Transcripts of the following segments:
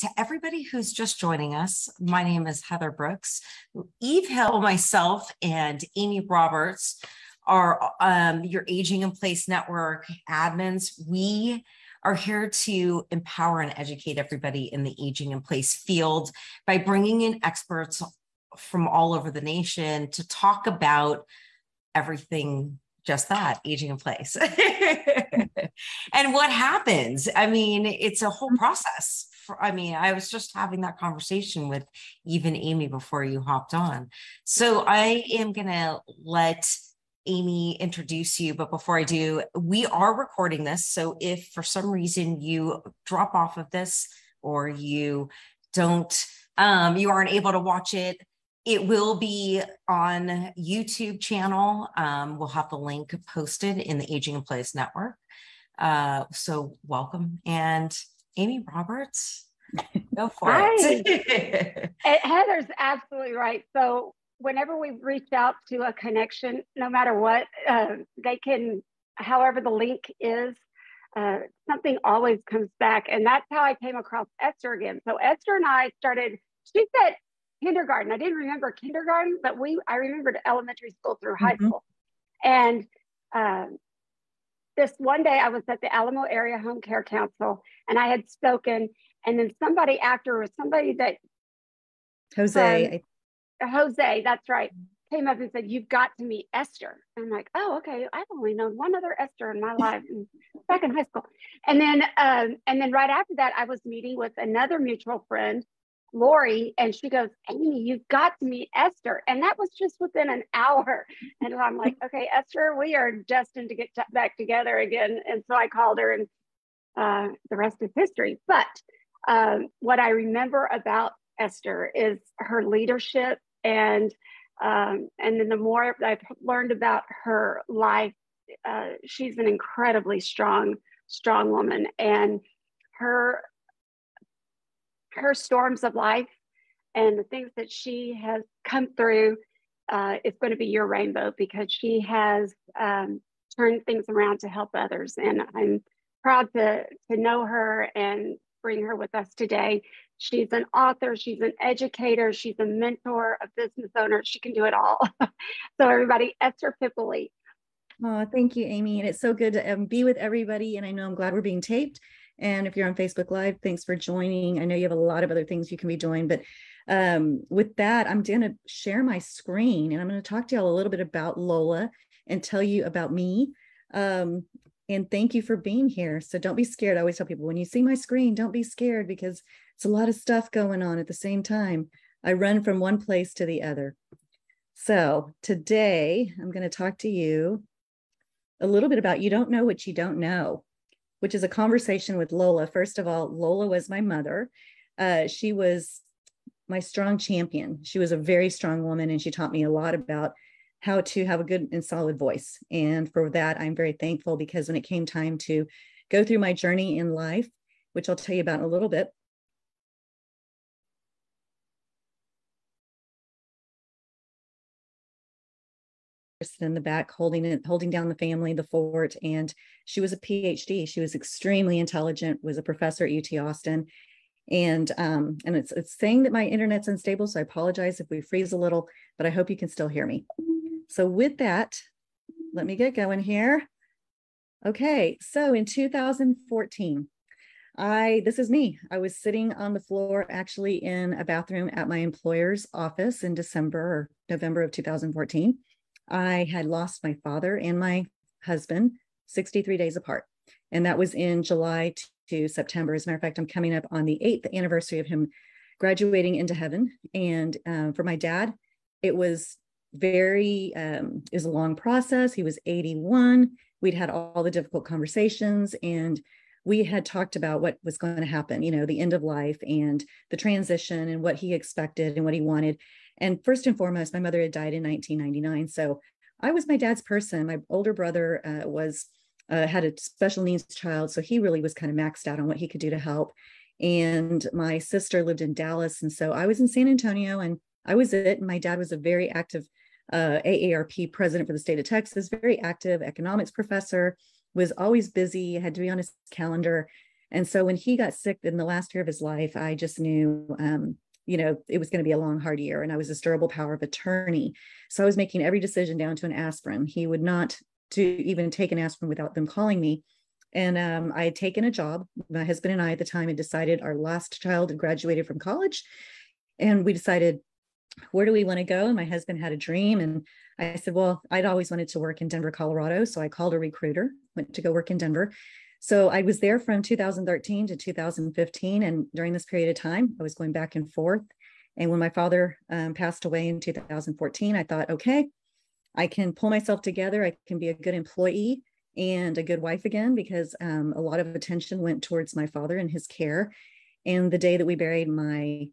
to everybody who's just joining us, my name is Heather Brooks. Eve Hill, myself, and Amy Roberts are um, your Aging in Place Network admins. We are here to empower and educate everybody in the aging in place field by bringing in experts from all over the nation to talk about everything just that aging in place and what happens i mean it's a whole process i mean i was just having that conversation with even amy before you hopped on so i am going to let amy introduce you but before i do we are recording this so if for some reason you drop off of this or you don't um, you aren't able to watch it it will be on YouTube channel. Um, we'll have the link posted in the Aging in Place Network. Uh, so welcome. And Amy Roberts, go for it. Heather's absolutely right. So whenever we reach out to a connection, no matter what, uh, they can, however the link is, uh, something always comes back. And that's how I came across Esther again. So Esther and I started, she said, kindergarten. I didn't remember kindergarten, but we I remembered elementary school through high mm-hmm. school. And um, this one day I was at the Alamo Area Home Care Council and I had spoken, and then somebody after was somebody that Jose. Um, Jose, that's right, came up and said, You've got to meet Esther. I'm like, Oh, okay. I've only known one other Esther in my life back in high school. And then um, and then right after that, I was meeting with another mutual friend Lori, and she goes, Amy, you've got to meet Esther. And that was just within an hour. And I'm like, okay, Esther, we are destined to get t- back together again. And so I called her, and uh, the rest is history. But um, what I remember about Esther is her leadership. And um, and then the more I've learned about her life, uh, she's an incredibly strong, strong woman. And her her storms of life and the things that she has come through uh, is going to be your rainbow because she has um, turned things around to help others. And I'm proud to, to know her and bring her with us today. She's an author, she's an educator, she's a mentor, a business owner. She can do it all. so, everybody, Esther Pipoly. Oh, thank you, Amy. And it's so good to um, be with everybody. And I know I'm glad we're being taped and if you're on Facebook Live, thanks for joining. I know you have a lot of other things you can be doing, but um, with that, I'm going to share my screen and I'm going to talk to y'all a little bit about Lola and tell you about me. Um, and thank you for being here. So don't be scared. I always tell people when you see my screen, don't be scared because it's a lot of stuff going on at the same time. I run from one place to the other. So today I'm going to talk to you a little bit about you don't know what you don't know which is a conversation with Lola. First of all, Lola was my mother. Uh, she was my strong champion. She was a very strong woman, and she taught me a lot about how to have a good and solid voice. And for that, I'm very thankful because when it came time to go through my journey in life, which I'll tell you about in a little bit, in the back holding it holding down the family the fort and she was a phd she was extremely intelligent was a professor at ut austin and um and it's it's saying that my internet's unstable so i apologize if we freeze a little but i hope you can still hear me so with that let me get going here okay so in 2014 I this is me. I was sitting on the floor actually in a bathroom at my employer's office in December or November of 2014. I had lost my father and my husband 63 days apart. And that was in July to September. As a matter of fact, I'm coming up on the eighth anniversary of him graduating into heaven. And um, for my dad, it was very, um, was a long process. He was 81. We'd had all the difficult conversations and we had talked about what was going to happen, you know, the end of life and the transition and what he expected and what he wanted. And first and foremost, my mother had died in 1999. So I was my dad's person. My older brother uh, was uh, had a special needs child, so he really was kind of maxed out on what he could do to help. And my sister lived in Dallas, and so I was in San Antonio, and I was it. My dad was a very active uh, AARP president for the state of Texas, very active economics professor, was always busy, had to be on his calendar. And so when he got sick in the last year of his life, I just knew, um, you know, it was going to be a long, hard year. And I was a durable power of attorney. So I was making every decision down to an aspirin. He would not to even take an aspirin without them calling me. And um, I had taken a job. My husband and I at the time had decided our last child had graduated from college. And we decided, where do we want to go? And my husband had a dream. And I said, well, I'd always wanted to work in Denver, Colorado. So I called a recruiter, went to go work in Denver. So I was there from 2013 to 2015. And during this period of time, I was going back and forth. And when my father um, passed away in 2014, I thought, okay, I can pull myself together. I can be a good employee and a good wife again because um, a lot of attention went towards my father and his care. And the day that we buried my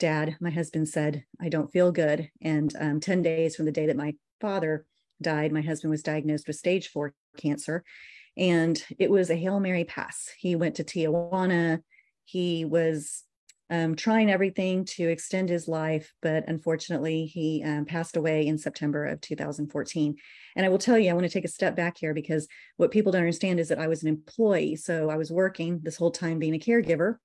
dad, my husband said, I don't feel good. And um, 10 days from the day that my father died, my husband was diagnosed with stage four cancer. And it was a Hail Mary pass. He went to Tijuana. He was um, trying everything to extend his life, but unfortunately, he um, passed away in September of 2014. And I will tell you, I want to take a step back here because what people don't understand is that I was an employee. So I was working this whole time being a caregiver,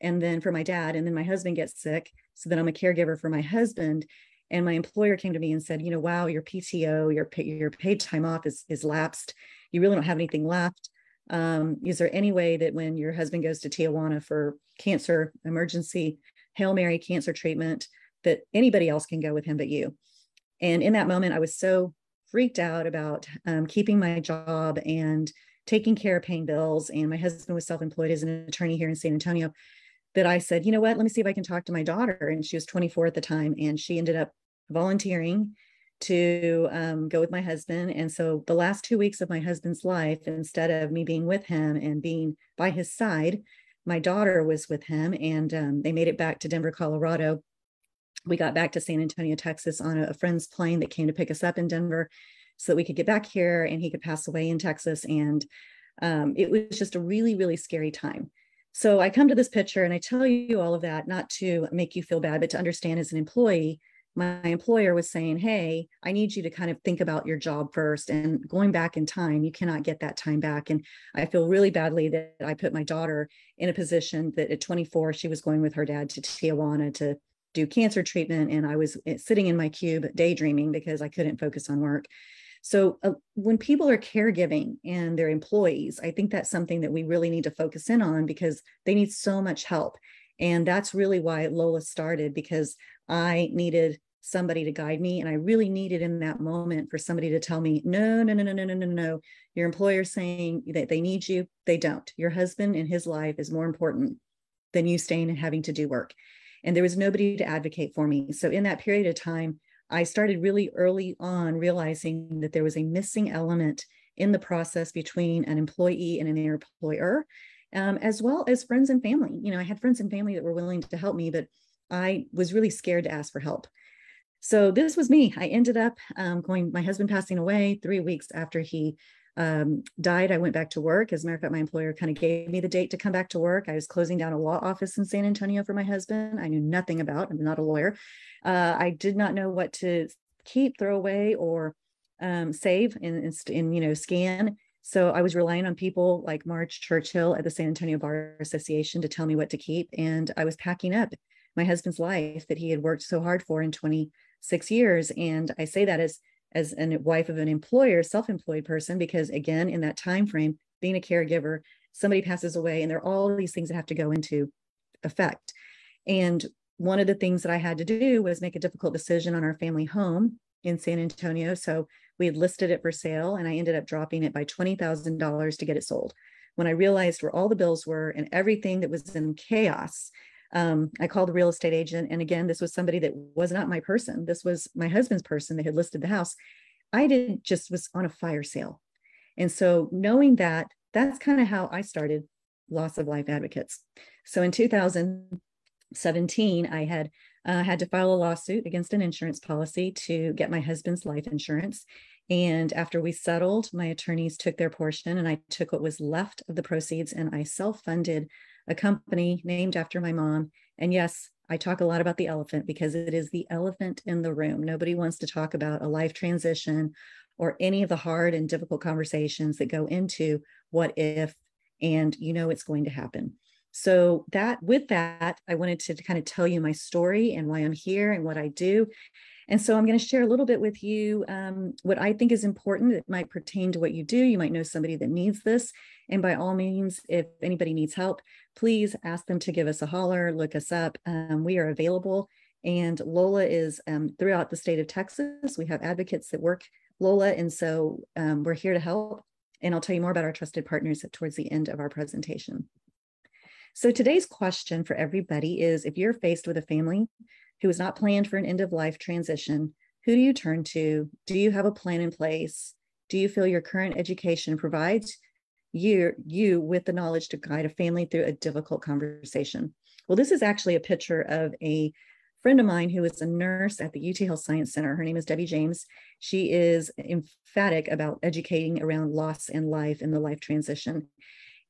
and then for my dad, and then my husband gets sick. So then I'm a caregiver for my husband. And my employer came to me and said, you know, wow, your PTO, your your paid time off is is lapsed you really don't have anything left. Um, is there any way that when your husband goes to Tijuana for cancer emergency, Hail Mary cancer treatment, that anybody else can go with him but you? And in that moment, I was so freaked out about um, keeping my job and taking care of paying bills. And my husband was self employed as an attorney here in San Antonio that I said, you know what, let me see if I can talk to my daughter. And she was 24 at the time. And she ended up volunteering to um, go with my husband. And so the last two weeks of my husband's life, instead of me being with him and being by his side, my daughter was with him and um, they made it back to Denver, Colorado. We got back to San Antonio, Texas on a, a friend's plane that came to pick us up in Denver so that we could get back here and he could pass away in Texas. And um, it was just a really, really scary time. So I come to this picture and I tell you all of that, not to make you feel bad, but to understand as an employee my employer was saying, Hey, I need you to kind of think about your job first. And going back in time, you cannot get that time back. And I feel really badly that I put my daughter in a position that at 24, she was going with her dad to Tijuana to do cancer treatment. And I was eh, sitting in my cube daydreaming because I couldn't focus on work. So uh, when people are caregiving and they're employees, I think that's something that we really need to focus in on because they need so much help. And that's really why Lola started because I needed somebody to guide me. And I really needed in that moment for somebody to tell me, no, no, no, no, no, no, no, no. Your employer's saying that they need you. They don't. Your husband and his life is more important than you staying and having to do work. And there was nobody to advocate for me. So in that period of time, I started really early on realizing that there was a missing element in the process between an employee and an employer, um, as well as friends and family. You know, I had friends and family that were willing to help me, but I was really scared to ask for help. So this was me. I ended up um, going, my husband passing away three weeks after he um, died. I went back to work. As a matter of fact, my employer kind of gave me the date to come back to work. I was closing down a law office in San Antonio for my husband. I knew nothing about, I'm not a lawyer. Uh, I did not know what to keep, throw away, or um, save and, and, you know, scan. So I was relying on people like Marge Churchill at the San Antonio Bar Association to tell me what to keep. And I was packing up my husband's life that he had worked so hard for in 26 years. And I say that as as a wife of an employer, self-employed person, because again, in that time frame, being a caregiver, somebody passes away, and there are all these things that have to go into effect. And one of the things that I had to do was make a difficult decision on our family home in San Antonio. So we had listed it for sale, and I ended up dropping it by $20,000 to get it sold. When I realized where all the bills were and everything that was in chaos, um, I called the real estate agent. And again, this was somebody that was not my person. This was my husband's person that had listed the house. I didn't just was on a fire sale. And so knowing that, that's kind of how I started Loss of Life Advocates. So in 2017, I had uh, had to file a lawsuit against an insurance policy to get my husband's life insurance. And after we settled, my attorneys took their portion and I took what was left of the proceeds and I self funded a company named after my mom. And yes, I talk a lot about the elephant because it is the elephant in the room. Nobody wants to talk about a life transition or any of the hard and difficult conversations that go into what if and you know it's going to happen. So that with that, I wanted to kind of tell you my story and why I'm here and what I do. And so I'm going to share a little bit with you um, what I think is important. It might pertain to what you do. You might know somebody that needs this. And by all means, if anybody needs help, please ask them to give us a holler, look us up. Um, we are available. And Lola is um, throughout the state of Texas. We have advocates that work Lola. And so um, we're here to help. And I'll tell you more about our trusted partners towards the end of our presentation. So today's question for everybody is if you're faced with a family who is not planned for an end of life transition, who do you turn to? Do you have a plan in place? Do you feel your current education provides you, you with the knowledge to guide a family through a difficult conversation? Well, this is actually a picture of a friend of mine who is a nurse at the UT Health Science Center. Her name is Debbie James. She is emphatic about educating around loss and life and the life transition.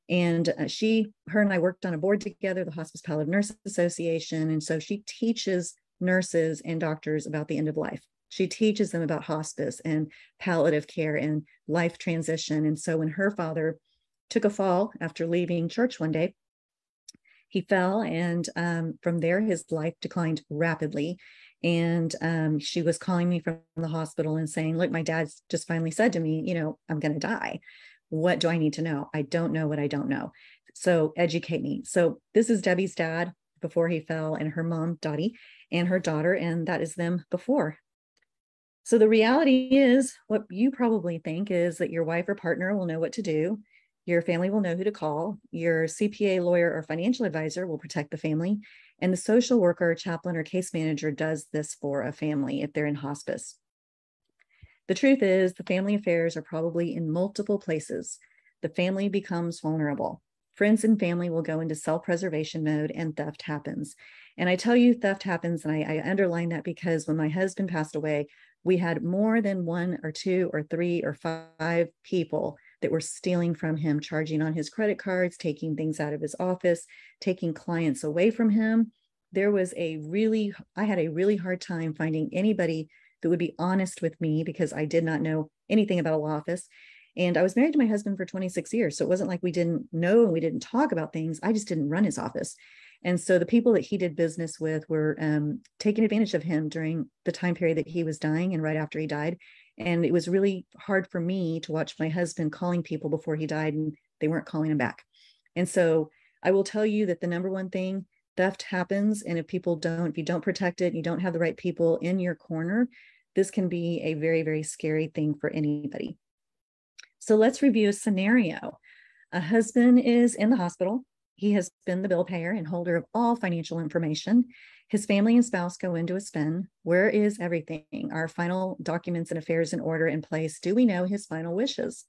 And uh, she, her and I worked on a board together, the Hospice Palliative Nurse Association. And so she teaches nurses and doctors about the end of life. She teaches them about hospice and palliative care and life transition. And so when her father took a fall after leaving church one day, he fell, and um, from there, his life declined rapidly. And um, she was calling me from the hospital and saying, Look, my dad just finally said to me, You know, I'm going to die. What do I need to know? I don't know what I don't know. So educate me. So this is Debbie's dad before he fell, and her mom, Dottie, and her daughter, and that is them before. So the reality is, what you probably think is that your wife or partner will know what to do. Your family will know who to call. Your CPA, lawyer, or financial advisor will protect the family. And the social worker, chaplain, or case manager does this for a family if they're in hospice. The truth is, the family affairs are probably in multiple places. The family becomes vulnerable. Friends and family will go into self preservation mode and theft happens. And I tell you, theft happens. And I, I underline that because when my husband passed away, we had more than one or two or three or five people that were stealing from him, charging on his credit cards, taking things out of his office, taking clients away from him. There was a really, I had a really hard time finding anybody that would be honest with me because I did not know anything about a law office. And I was married to my husband for 26 years. So it wasn't like we didn't know and we didn't talk about things. I just didn't run his office. And so the people that he did business with were um, taking advantage of him during the time period that he was dying and right after he died. And it was really hard for me to watch my husband calling people before he died and they weren't calling him back. And so I will tell you that the number one thing theft happens. And if people don't, if you don't protect it, you don't have the right people in your corner, this can be a very, very scary thing for anybody. So let's review a scenario. A husband is in the hospital. He has been the bill payer and holder of all financial information. His family and spouse go into a spin. Where is everything? Our final documents and affairs in order in place? Do we know his final wishes?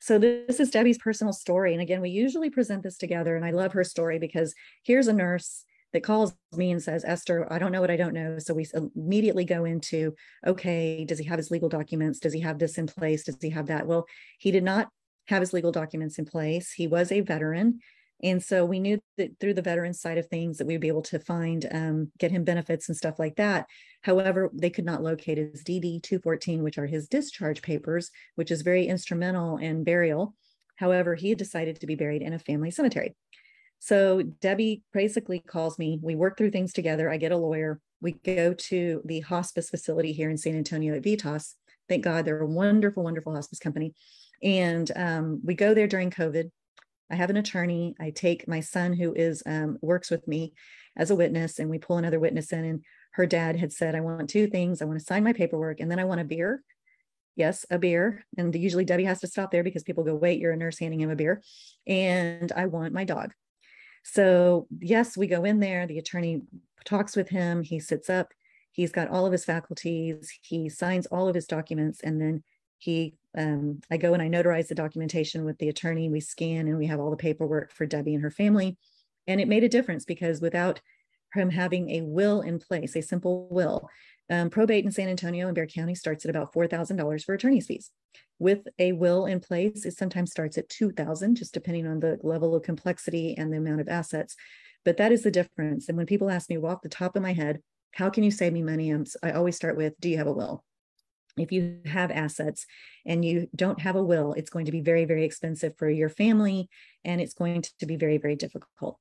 So this is Debbie's personal story. And again, we usually present this together. And I love her story because here's a nurse that calls me and says, Esther, I don't know what I don't know. So we immediately go into, okay, does he have his legal documents? Does he have this in place? Does he have that? Well, he did not have his legal documents in place. He was a veteran. And so we knew that through the veteran side of things that we'd be able to find, um, get him benefits and stuff like that. However, they could not locate his DD 214, which are his discharge papers, which is very instrumental in burial. However, he had decided to be buried in a family cemetery. So Debbie basically calls me. We work through things together. I get a lawyer. We go to the hospice facility here in San Antonio at Vitas. Thank God they're a wonderful, wonderful hospice company. And um, we go there during COVID. I have an attorney. I take my son who is um, works with me as a witness, and we pull another witness in. And her dad had said, "I want two things. I want to sign my paperwork, and then I want a beer." Yes, a beer. And usually Debbie has to stop there because people go, "Wait, you're a nurse handing him a beer." And I want my dog. So yes, we go in there. The attorney talks with him. He sits up. He's got all of his faculties. He signs all of his documents, and then he um, i go and i notarize the documentation with the attorney we scan and we have all the paperwork for debbie and her family and it made a difference because without him having a will in place a simple will um, probate in san antonio and Bexar county starts at about $4000 for attorney's fees. With a will in place it sometimes starts at 2000 just depending on the level of complexity and the amount of assets. But that is the difference. And when people ask me well off the top of my head how can you save me money? I'm, i always start with do you have a will? If you have assets and you don't have a will, it's going to be very, very expensive for your family and it's going to be very, very difficult.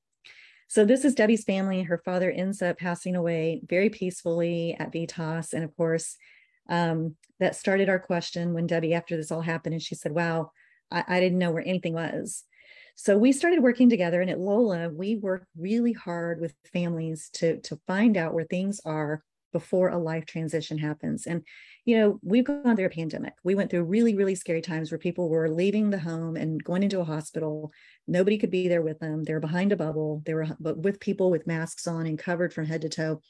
So, this is Debbie's family. Her father ends up passing away very peacefully at Vitas. And of course, um, that started our question when Debbie, after this all happened, and she said, Wow, I, I didn't know where anything was. So we started working together, and at Lola, we work really hard with families to to find out where things are before a life transition happens. And you know, we've gone through a pandemic. We went through really, really scary times where people were leaving the home and going into a hospital. Nobody could be there with them. They were behind a bubble. They were but with people with masks on and covered from head to toe.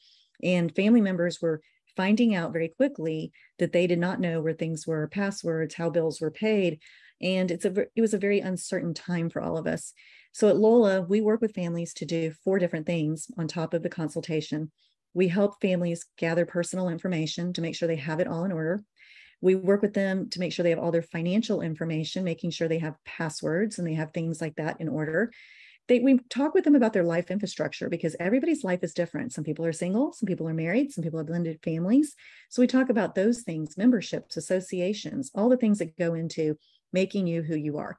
And family members were finding out very quickly that they did not know where things were, passwords, how bills were paid. And it's a it was a very uncertain time for all of us. So at Lola, we work with families to do four different things on top of the consultation. We help families gather personal information to make sure they have it all in order. We work with them to make sure they have all their financial information, making sure they have passwords and they have things like that in order. They, we talk with them about their life infrastructure because everybody's life is different. Some people are single, some people are married, some people have blended families. So we talk about those things, memberships, associations, all the things that go into making you who you are.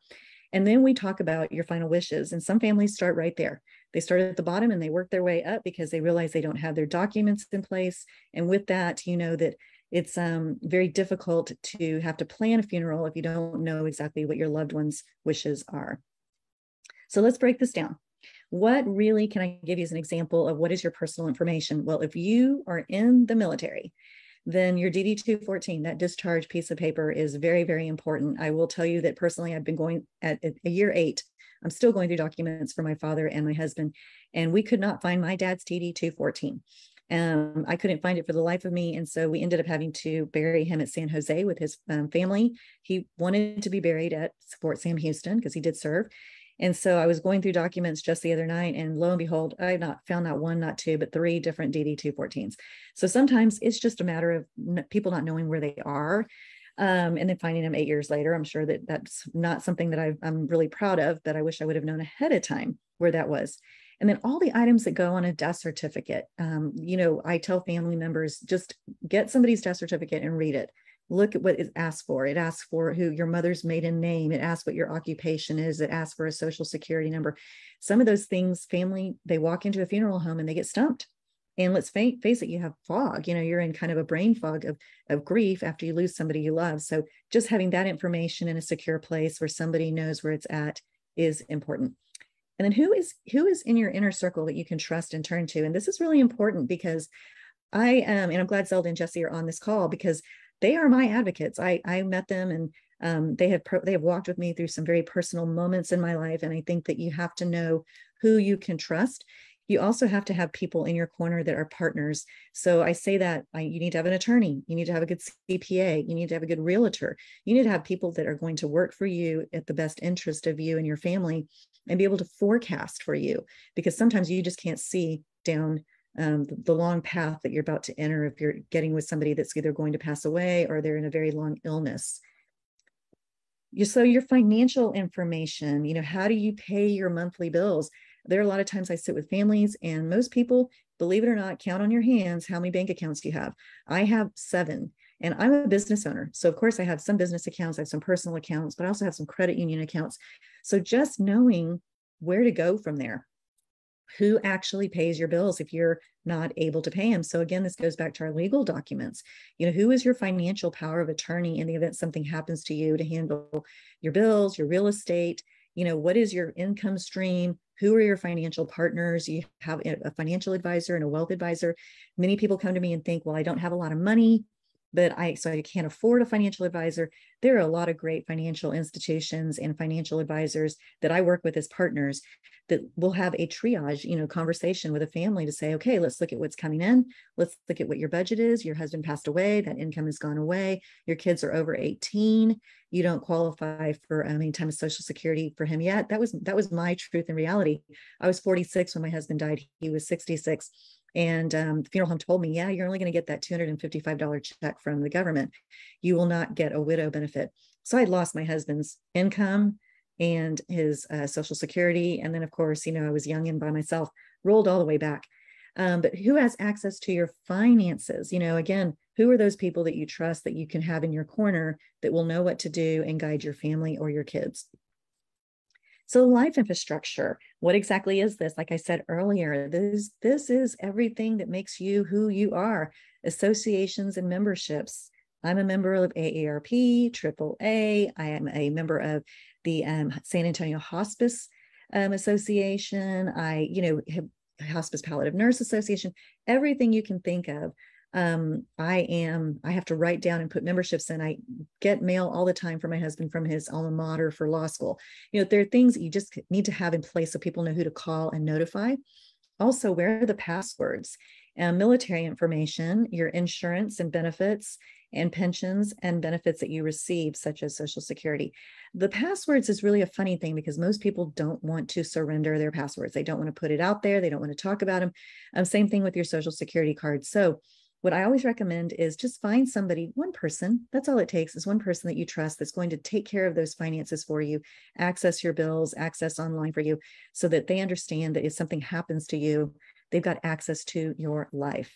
And then we talk about your final wishes. And some families start right there. They start at the bottom and they work their way up because they realize they don't have their documents in place. And with that, you know that it's um, very difficult to have to plan a funeral if you don't know exactly what your loved one's wishes are. So let's break this down. What really can I give you as an example of what is your personal information? Well, if you are in the military, then your DD 214, that discharge piece of paper, is very, very important. I will tell you that personally, I've been going at a year eight I'm still going through documents for my father and my husband, and we could not find my dad's DD 214. Um, I couldn't find it for the life of me. And so we ended up having to bury him at San Jose with his um, family. He wanted to be buried at Fort Sam Houston because he did serve. And so I was going through documents just the other night, and lo and behold, I not found not one, not two, but three different DD 214s. So sometimes it's just a matter of people not knowing where they are um, and then finding them eight years later i'm sure that that's not something that i am really proud of that i wish i would have known ahead of time where that was. And then all the items that go on a death certificate um, you know i tell family members just get somebody's death certificate and read it. Look at what it asks for. It asks for who your mother's maiden name. It asks what your occupation is. It asks for a social security number. Some of those things family they walk into a funeral home and they get stumped and let's face it, you have fog, you know, you're in kind of a brain fog of, of grief after you lose somebody you love. So just having that information in a secure place where somebody knows where it's at is important. And then who is who is in your inner circle that you can trust and turn to? And this is really important because I am, and I'm glad Zelda and Jesse are on this call because they are my advocates. I I met them and um, they have pro- they have walked with me through some very personal moments in my life, and I think that you have to know who you can trust you also have to have people in your corner that are partners. So I say that I, you need to have an attorney, you need to have a good CPA, you need to have a good realtor, you need to have people that are going to work for you at the best interest of you and your family and be able to forecast for you because sometimes you just can't see down um, the, the long path that you're about to enter if you're getting with somebody that's either going to pass away or they're in a very long illness. So your financial information you know how do you pay your monthly bills there are a lot of times I sit with families, and most people, believe it or not, count on your hands how many bank accounts you have. I have seven, and I'm a business owner. So, of course, I have some business accounts, I have some personal accounts, but I also have some credit union accounts. So, just knowing where to go from there who actually pays your bills if you're not able to pay them so again this goes back to our legal documents you know who is your financial power of attorney in the event something happens to you to handle your bills your real estate you know what is your income stream who are your financial partners? You have a financial advisor and a wealth advisor. Many people come to me and think well i don't have a lot of money but i so i can't afford a financial advisor. There are a lot of great financial institutions and financial advisors that i work with as partners that will have a triage you know conversation with a family to say okay let's look at what's coming in. Let's look at what your budget is. Your husband passed away. That income has gone away. Your kids are over 18 you don't qualify for um, any time of social security for him yet. That was that was my truth and reality. I was 46 when my husband died. He was 66 and um, the funeral home told me yeah you're only going to get that $255 check from the government you will not get a widow benefit so i lost my husband's income and his uh, social security. And then, of course, you know, I was young and by myself, rolled all the way back. Um, but who has access to your finances? You know, again, who are those people that you trust that you can have in your corner that will know what to do and guide your family or your kids? So life infrastructure, what exactly is this? Like I said earlier, this, this is everything that makes you who you are, associations and memberships. I'm a member of AARP, AAA. I am a member of the um, San Antonio Hospice um, Association. I, you know, Hospice Palliative Nurse Association, everything you can think of um, I am, I have to write down and put memberships in. I get mail all the time from my husband from his alma mater for law school. You know, there are things that you just need to have in place so people know who to call and notify. Also, where are the passwords? and military information, your insurance and benefits, and pensions and benefits that you receive, such as Social Security. The passwords is really a funny thing because most people don't want to surrender their passwords. They don't want to put it out there. They don't want to talk about them. Um, same thing with your Social Security card. So what I always recommend is just find somebody, one person, that's all it takes is one person that you trust that's going to take care of those finances for you, access your bills, access online for you, so that they understand that if something happens to you, they've got access to your life.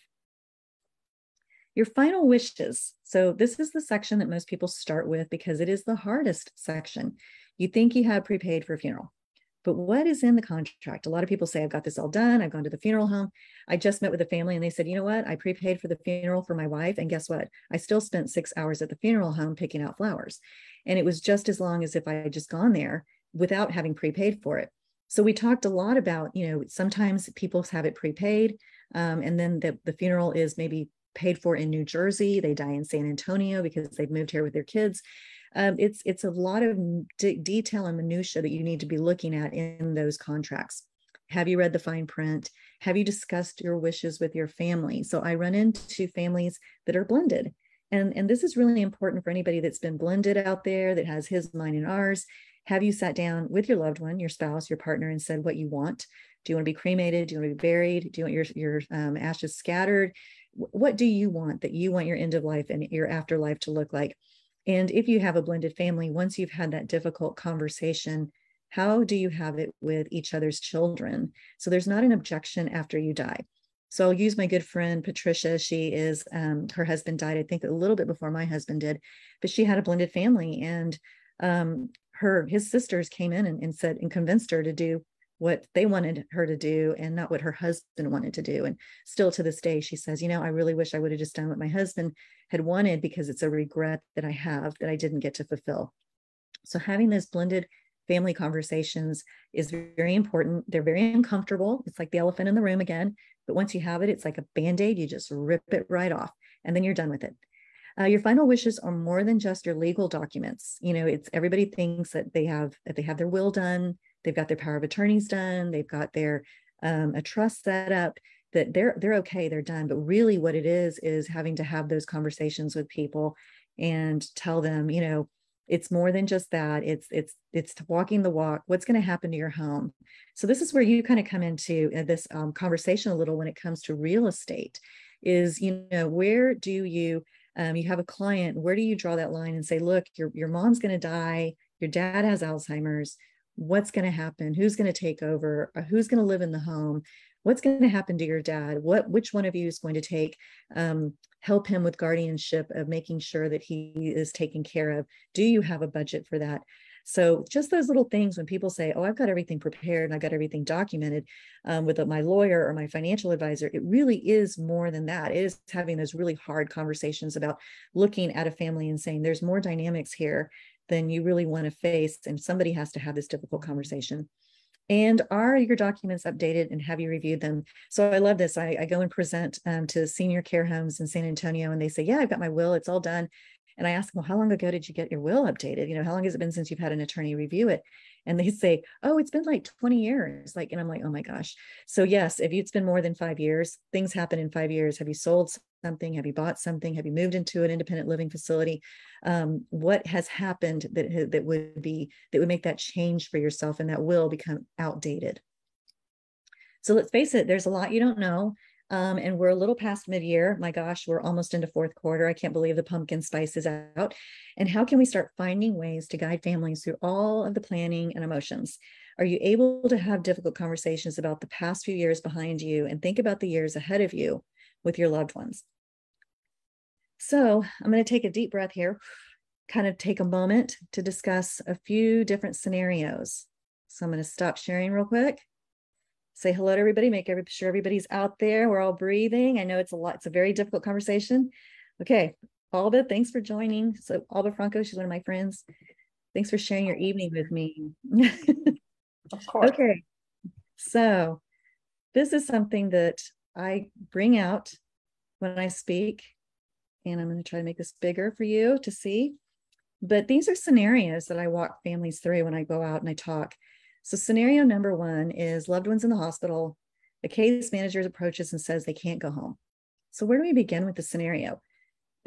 Your final wishes. So, this is the section that most people start with because it is the hardest section. You think you have prepaid for a funeral. But what is in the contract? A lot of people say, I've got this all done. I've gone to the funeral home. I just met with a family and they said, you know what? I prepaid for the funeral for my wife. And guess what? I still spent six hours at the funeral home picking out flowers. And it was just as long as if I had just gone there without having prepaid for it. So we talked a lot about, you know, sometimes people have it prepaid. Um, and then the, the funeral is maybe paid for in New Jersey. They die in San Antonio because they've moved here with their kids um, it's it's a lot of d- detail and minutia that you need to be looking at in those contracts. Have you read the fine print? Have you discussed your wishes with your family? So i run into families that are blended. And and this is really important for anybody that's been blended out there that has his mine and ours. Have you sat down with your loved one your spouse your partner and said what you want? Do you want to be cremated? Do you want to be buried? Do you want your your um, ashes scattered? What do you want that you want your end of life and your afterlife to look like and if you have a blended family, once you've had that difficult conversation, how do you have it with each other's children? So there's not an objection after you die. So I'll use my good friend Patricia. She is, um, her husband died, I think, a little bit before my husband did, but she had a blended family. And um, her, his sisters came in and, and said, and convinced her to do what they wanted her to do and not what her husband wanted to do. And still to this day, she says, You know, I really wish I would have just done what my husband had wanted because it's a regret that I have that I didn't get to fulfill. So having those blended family conversations is very important. They're very uncomfortable. It's like the elephant in the room again. But once you have it, it's like a band aid. You just rip it right off and then you're done with it. Uh, your final wishes are more than just your legal documents. You know, it's everybody thinks that they have that they have their will done, they've got their power of attorneys done, they've got their um, a trust set up, that they're they're okay, they're done. But really, what it is is having to have those conversations with people and tell them, you know, it's more than just that. It's it's it's walking the walk. What's going to happen to your home? So this is where you kind of come into uh, this um, conversation a little when it comes to real estate. Is you know where do you um, you have a client where do you draw that line and say look your your mom's going to die your dad has alzheimer's what's going to happen who's going to take over uh, who's going to live in the home what's going to happen to your dad what which one of you is going to take um, help him with guardianship of making sure that he is taken care of? Do you have a budget for that? So just those little things when people say oh i've got everything prepared and i've got everything documented um, with my lawyer or my financial advisor it really is more than that. It is having those really hard conversations about looking at a family and saying there's more dynamics here then you really want to face, and somebody has to have this difficult conversation. And are your documents updated and have you reviewed them? So I love this. I, I go and present um, to senior care homes in San Antonio, and they say, Yeah, I've got my will, it's all done. And I ask them, Well, how long ago did you get your will updated? You know, how long has it been since you've had an attorney review it? And they say, Oh, it's been like 20 years. Like, and I'm like, Oh my gosh. So, yes, if it's been more than five years, things happen in five years. Have you sold something? Have you bought something? Have you moved into an independent living facility? Um, what has happened that that would be that would make that change for yourself and that will become outdated? So let's face it, there's a lot you don't know. Um, and we're a little past mid-year. My gosh, we're almost into fourth quarter. I can't believe the pumpkin spice is out. And how can we start finding ways to guide families through all of the planning and emotions? Are you able to have difficult conversations about the past few years behind you and think about the years ahead of you with your loved ones? So I'm going to take a deep breath here, kind of take a moment to discuss a few different scenarios. So I'm going to stop sharing real quick. Say hello to everybody, make every, sure everybody's out there. We're all breathing. I know it's a lot, it's a very difficult conversation. Okay, Alba, thanks for joining. So Alba Franco, she's one of my friends. Thanks for sharing your evening with me. Of course. Okay. So this is something that I bring out when I speak, and I'm going to try to make this bigger for you to see. But these are scenarios that I walk families through when I go out and I talk. So, scenario number one is loved ones in the hospital. The case manager approaches and says they can't go home. So, where do we begin with the scenario?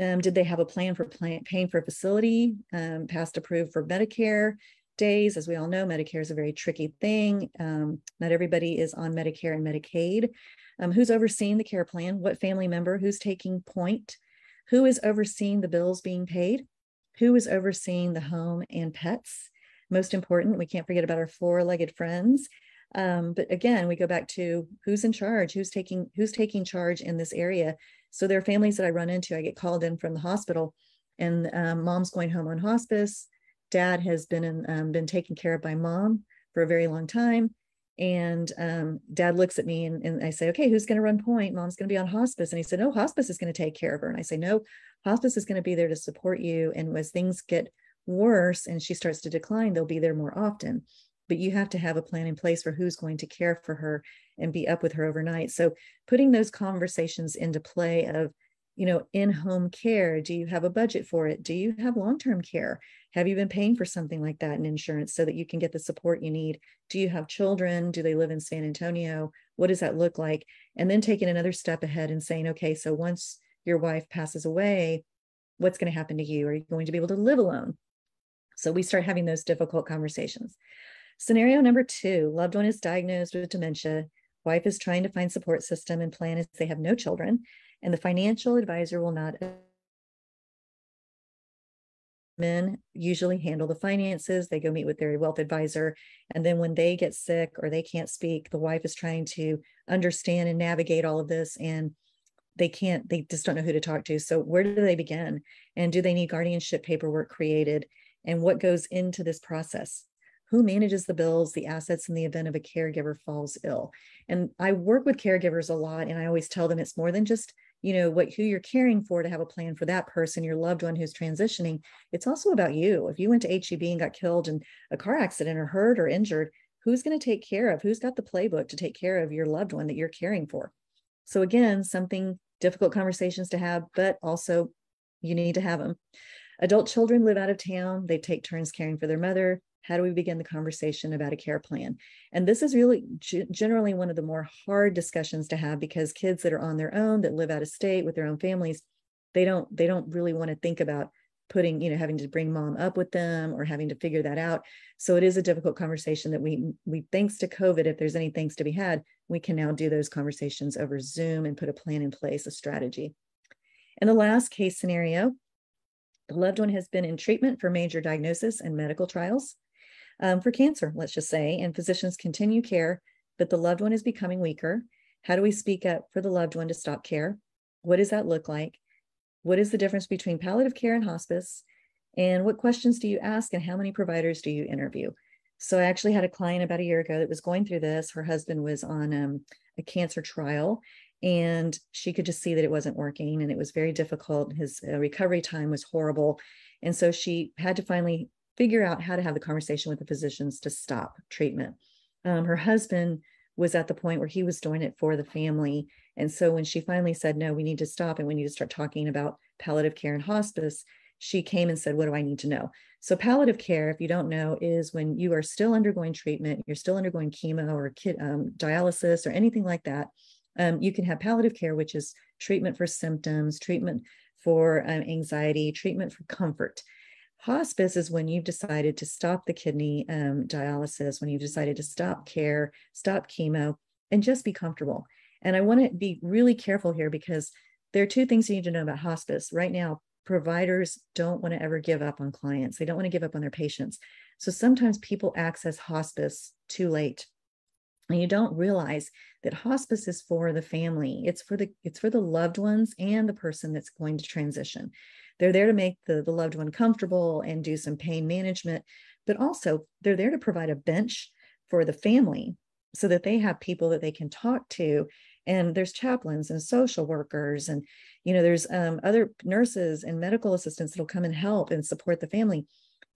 Um, did they have a plan for plan, paying for a facility, um, passed approved for Medicare days? As we all know, Medicare is a very tricky thing. Um, not everybody is on Medicare and Medicaid. Um, who's overseeing the care plan? What family member? Who's taking point? Who is overseeing the bills being paid? Who is overseeing the home and pets? Most important. We can't forget about our four-legged friends. Um, but again, we go back to who's in charge, who's taking who's taking charge in this area. So there are families that I run into. I get called in from the hospital, and um, mom's going home on hospice. Dad has been in, um, been taken care of by mom for a very long time. And um, dad looks at me and, and I say, okay, who's going to run point? Mom's going to be on hospice. And he said, no, hospice is going to take care of her. And I say, no, hospice is going to be there to support you. And as things get worse and she starts to decline, they'll be there more often. But you have to have a plan in place for who's going to care for her and be up with her overnight. So putting those conversations into play of, you know, in-home care, do you have a budget for it? Do you have long-term care? Have you been paying for something like that in insurance so that you can get the support you need? Do you have children? Do they live in San Antonio? What does that look like? And then taking another step ahead and saying, okay, so once your wife passes away, what's going to happen to you? Are you going to be able to live alone? So we start having those difficult conversations. Scenario number two loved one is diagnosed with dementia. Wife is trying to find support system and plan as they have no children, and the financial advisor will not. Men usually handle the finances. They go meet with their wealth advisor. And then when they get sick or they can't speak, the wife is trying to understand and navigate all of this. And they can't, they just don't know who to talk to. So, where do they begin? And do they need guardianship paperwork created? And what goes into this process who manages the bills, the assets in the event of a caregiver falls ill. And I work with caregivers a lot, and I always tell them it's more than just you know what who you're caring for to have a plan for that person, your loved one who's transitioning. It's also about you. If you went to HEB and got killed in a car accident or hurt or injured, who's going to take care of? Who's got the playbook to take care of your loved one that you're caring for? So again, something difficult conversations to have, but also you need to have them. Adult children live out of town. They take turns caring for their mother. How do we begin the conversation about a care plan? And this is really g- generally one of the more hard discussions to have because kids that are on their own, that live out of state with their own families, they don't they don't really want to think about putting you know having to bring mom up with them or having to figure that out so it is a difficult conversation that we we thanks to covid if there's any things to be had we can now do those conversations over zoom and put a plan in place a strategy and the last case scenario the loved one has been in treatment for major diagnosis and medical trials um, for cancer, let's just say, and physicians continue care, but the loved one is becoming weaker. How do we speak up for the loved one to stop care? What does that look like? What is the difference between palliative care and hospice? And what questions do you ask and how many providers do you interview? So I actually had a client about a year ago that was going through this. Her husband was on um, a cancer trial and she could just see that it wasn't working and it was very difficult. His uh, recovery time was horrible. And so she had to finally figure out how to have the conversation with the physicians to stop treatment. Um, her husband was at the point where he was doing it for the family. And so when she finally said no we need to stop and we need to start talking about palliative care and hospice she came and said what do i need to know? So palliative care if you don't know is when you are still undergoing treatment you're still undergoing chemo or um, dialysis or anything like that um, you can have palliative care, which is treatment for symptoms, treatment for um, anxiety, treatment for comfort. Hospice is when you've decided to stop the kidney um, dialysis, when you've decided to stop care, stop chemo, and just be comfortable. And I want to be really careful here because there are two things you need to know about hospice. Right now, providers don't want to ever give up on clients. They don't want to give up on their patients. So sometimes people access hospice too late. And you don't realize that hospice is for the family. It's for the it's for the loved ones and the person that's going to transition. They're there to make the, the loved one comfortable and do some pain management, but also they're there to provide a bench for the family so that they have people that they can talk to and there's chaplains and social workers and you know there's um, other nurses and medical assistants that'll come and help and support the family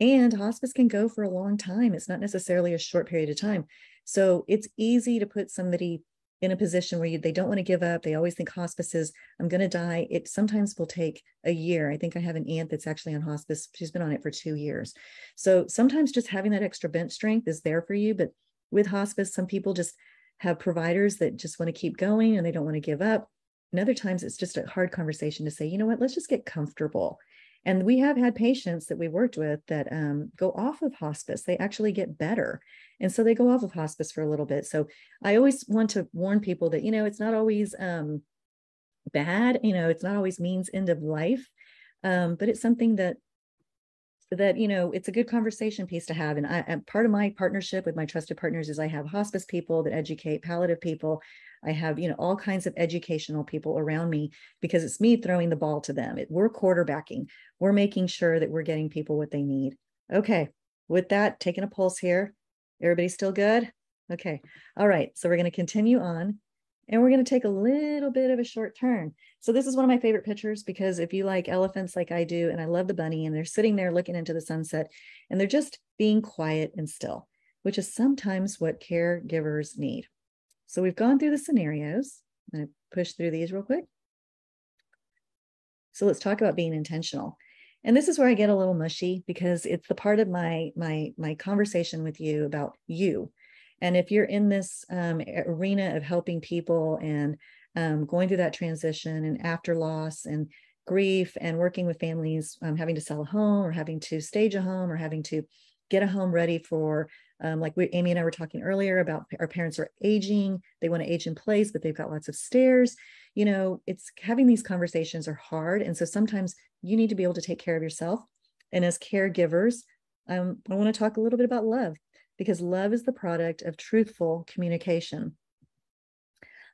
and hospice can go for a long time. It's not necessarily a short period of time. So it's easy to put somebody in a position where you, they don't want to give up. They always think hospice is i'm going to die. It sometimes will take a year. I think i have an aunt that's actually on hospice. She's been on it for two years. So sometimes just having that extra bench strength is there for you. But with hospice some people just have providers that just want to keep going and they don't want to give up. And other times it's just a hard conversation to say, you know what, let's just get comfortable. And we have had patients that we worked with that um, go off of hospice. They actually get better. And so they go off of hospice for a little bit. So I always want to warn people that, you know, it's not always um, bad, you know, it's not always means end of life, um, but it's something that that you know it's a good conversation piece to have. And I, and part of my partnership with my trusted partners is i have hospice people that educate palliative people. I have you know all kinds of educational people around me because it's me throwing the ball to them. It, we're quarterbacking. We're making sure that we're getting people what they need. Okay with that taking a pulse here. Everybody still good? Okay. All right so we're going to continue on and we're going to take a little bit of a short turn. So this is one of my favorite pictures because if you like elephants like I do, and I love the bunny, and they're sitting there looking into the sunset, and they're just being quiet and still, which is sometimes what caregivers need. So we've gone through the scenarios. I'm going to push through these real quick. So let's talk about being intentional. And this is where I get a little mushy because it's the part of my my my conversation with you about you and if you're in this um, arena of helping people and um, going through that transition and after loss and grief and working with families um, having to sell a home or having to stage a home or having to get a home ready for um, like we, amy and i were talking earlier about our parents are aging they want to age in place but they've got lots of stairs. You know it's having these conversations are hard and so sometimes you need to be able to take care of yourself. And as caregivers um, i want to talk a little bit about love because love is the product of truthful communication.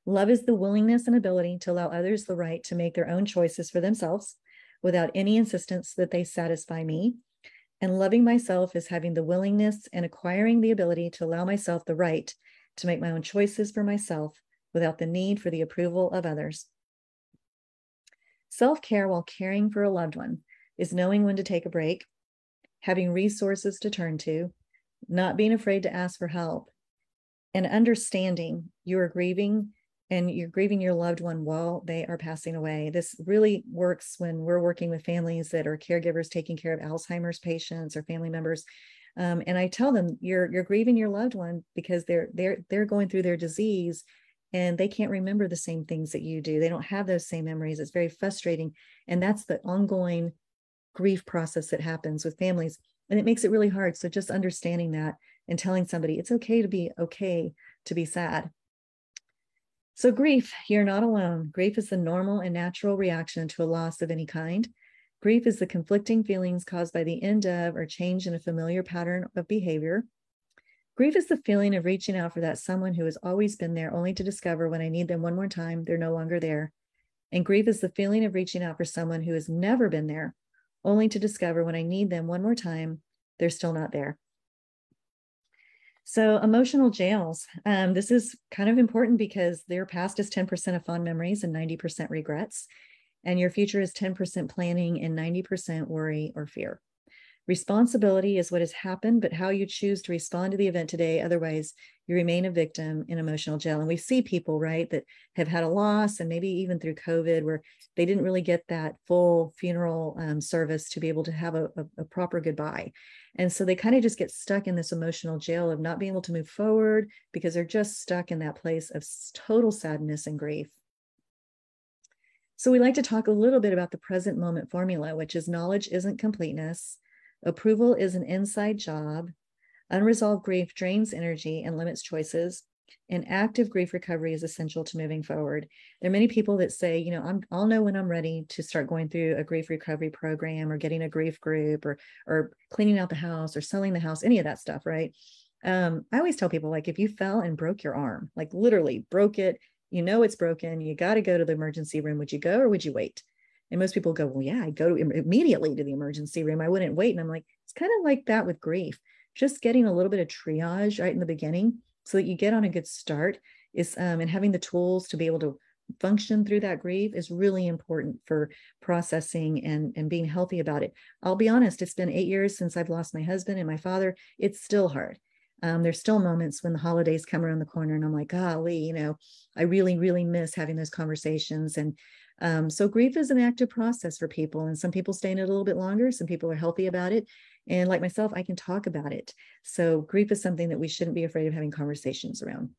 Love is the willingness and ability to allow others the right to make their own choices for themselves without any insistence that they satisfy me. And loving myself is having the willingness and acquiring the ability to allow myself the right to make my own choices for myself without the need for the approval of others. Self care while caring for a loved one is knowing when to take a break, having resources to turn to, not being afraid to ask for help, and understanding you are grieving and you're grieving your loved one while they are passing away. This really works when we're working with families that are caregivers taking care of Alzheimer's patients or family members. Um, and I tell them you're you're grieving your loved one because they're they're they're going through their disease and they can't remember the same things that you do. They don't have those same memories. It's very frustrating. And that's the ongoing grief process that happens with families and it makes it really hard. So just understanding that and telling somebody it's okay to be okay to be sad. So grief you're not alone. Grief is the normal and natural reaction to a loss of any kind. Grief is the conflicting feelings caused by the end of or change in a familiar pattern of behavior. Grief is the feeling of reaching out for that someone who has always been there only to discover when i need them one more time they're no longer there. And grief is the feeling of reaching out for someone who has never been there only to discover when I need them one more time, they're still not there. So, emotional jails. Um, this is kind of important because their past is 10% of fond memories and 90% regrets, and your future is 10% planning and 90% worry or fear. Responsibility is what has happened, but how you choose to respond to the event today. Otherwise, you remain a victim in emotional jail. And we see people, right, that have had a loss and maybe even through COVID where they didn't really get that full funeral um, service to be able to have a, a, a proper goodbye. And so they kind of just get stuck in this emotional jail of not being able to move forward because they're just stuck in that place of total sadness and grief. So we like to talk a little bit about the present moment formula, which is knowledge isn't completeness Approval is an inside job. Unresolved grief drains energy and limits choices. and active grief recovery is essential to moving forward. There are many people that say, you know, I'm, I'll know when I'm ready to start going through a grief recovery program or getting a grief group or or cleaning out the house or selling the house, any of that stuff, right? Um, I always tell people like if you fell and broke your arm, like literally broke it, you know it's broken, you got to go to the emergency room. Would you go or would you wait? And most people go, well, yeah, I go to immediately to the emergency room. I wouldn't wait. And I'm like, it's kind of like that with grief. Just getting a little bit of triage right in the beginning so that you get on a good start is um, and having the tools to be able to function through that grief is really important for processing and and being healthy about it i'll be honest it's been eight years since i've lost my husband and my father it's still hard um, there's still moments when the holidays come around the corner and i'm like golly you know i really really miss having those conversations and um, so grief is an active process for people and some people stay in it a little bit longer some people are healthy about it and like myself, I can talk about it. So grief is something that we shouldn't be afraid of having conversations around.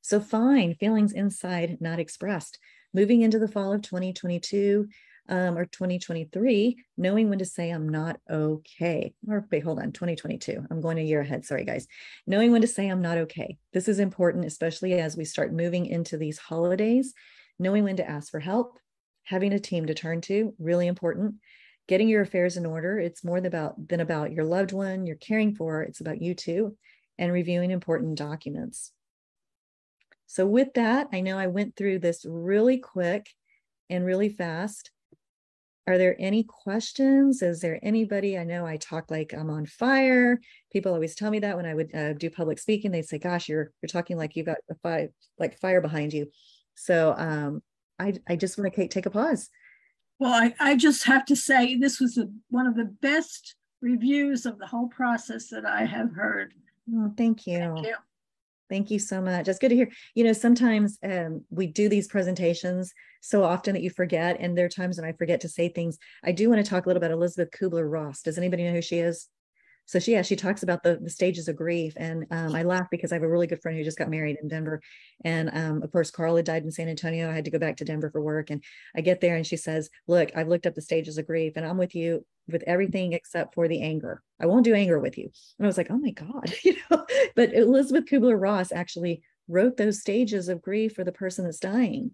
So fine, feelings inside not expressed. Moving into the fall of 2022 um, or 2023, knowing when to say I'm not okay. Or wait, hold on, 2022. I'm going a year ahead. Sorry, guys. Knowing when to say I'm not okay. This is important, especially as we start moving into these holidays. Knowing when to ask for help, having a team to turn to, really important getting your affairs in order. It's more than about than about your loved one you're caring for. It's about you too, and reviewing important documents. So with that, I know I went through this really quick and really fast. Are there any questions? Is there anybody? I know I talk like I'm on fire. People always tell me that when I would uh, do public speaking, they'd say, "Gosh, you're you're talking like you got a fire, like fire behind you." So um, I I just want to take a pause. Well, I, I just have to say this was a, one of the best reviews of the whole process that I have heard. Oh, thank you. Thank you. Thank you so much. That's good to hear. You know, sometimes um, we do these presentations so often that you forget, and there are times when I forget to say things. I do want to talk a little about Elizabeth Kubler Ross. Does anybody know who she is? So she yeah she talks about the, the stages of grief and um, i laugh because i have a really good friend who just got married in denver. And um, of course carla died in san antonio. I had to go back to denver for work. And i get there and she says look i've looked up the stages of grief and i'm with you with everything except for the anger. I won't do anger with you. And i was like oh my god you know? But elizabeth kubler-ross actually wrote those stages of grief for the person that's dying.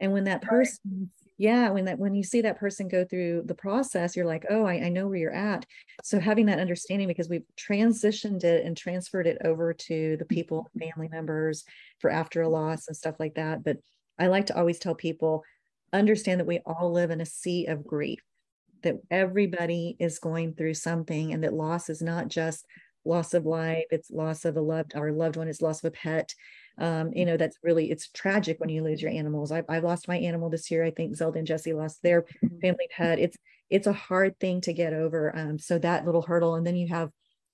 And when that person yeah when that when you see that person go through the process you're like oh I, I, know where you're at. So having that understanding because we've transitioned it and transferred it over to the mm-hmm. people family members for after a loss and stuff like that but i like to always tell people understand that we all live in a sea of grief that everybody is going through something and that loss is not just loss of life it's loss of a loved our loved one it's loss of a pet um, you know that's really it's tragic when you lose your animals. I've, I've lost my animal this year. I think zelda and jesse lost their mm-hmm. family pet. It's it's a hard thing to get over um, so that little hurdle and then you have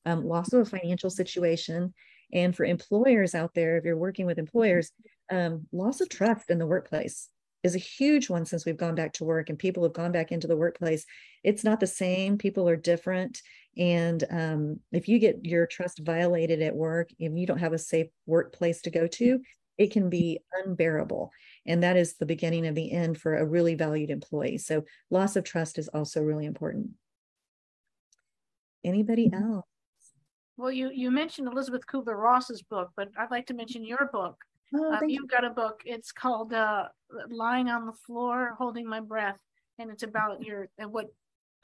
um, loss of a financial situation and for employers out there if you're working with employers um, loss of trust in the workplace is a huge one since we've gone back to work and people have gone back into the workplace. It's not the same. People are different and um, if you get your trust violated at work, if you don't have a safe workplace to go to, it can be unbearable. And that is the beginning of the end for a really valued employee. So loss of trust is also really important. Anybody mm-hmm. else? Well, you you mentioned Elizabeth Kubler Ross's book, but I'd like to mention your book. Oh, um, you've you. got a book. It's called uh, "Lying on the Floor, Holding My Breath," and it's about your and what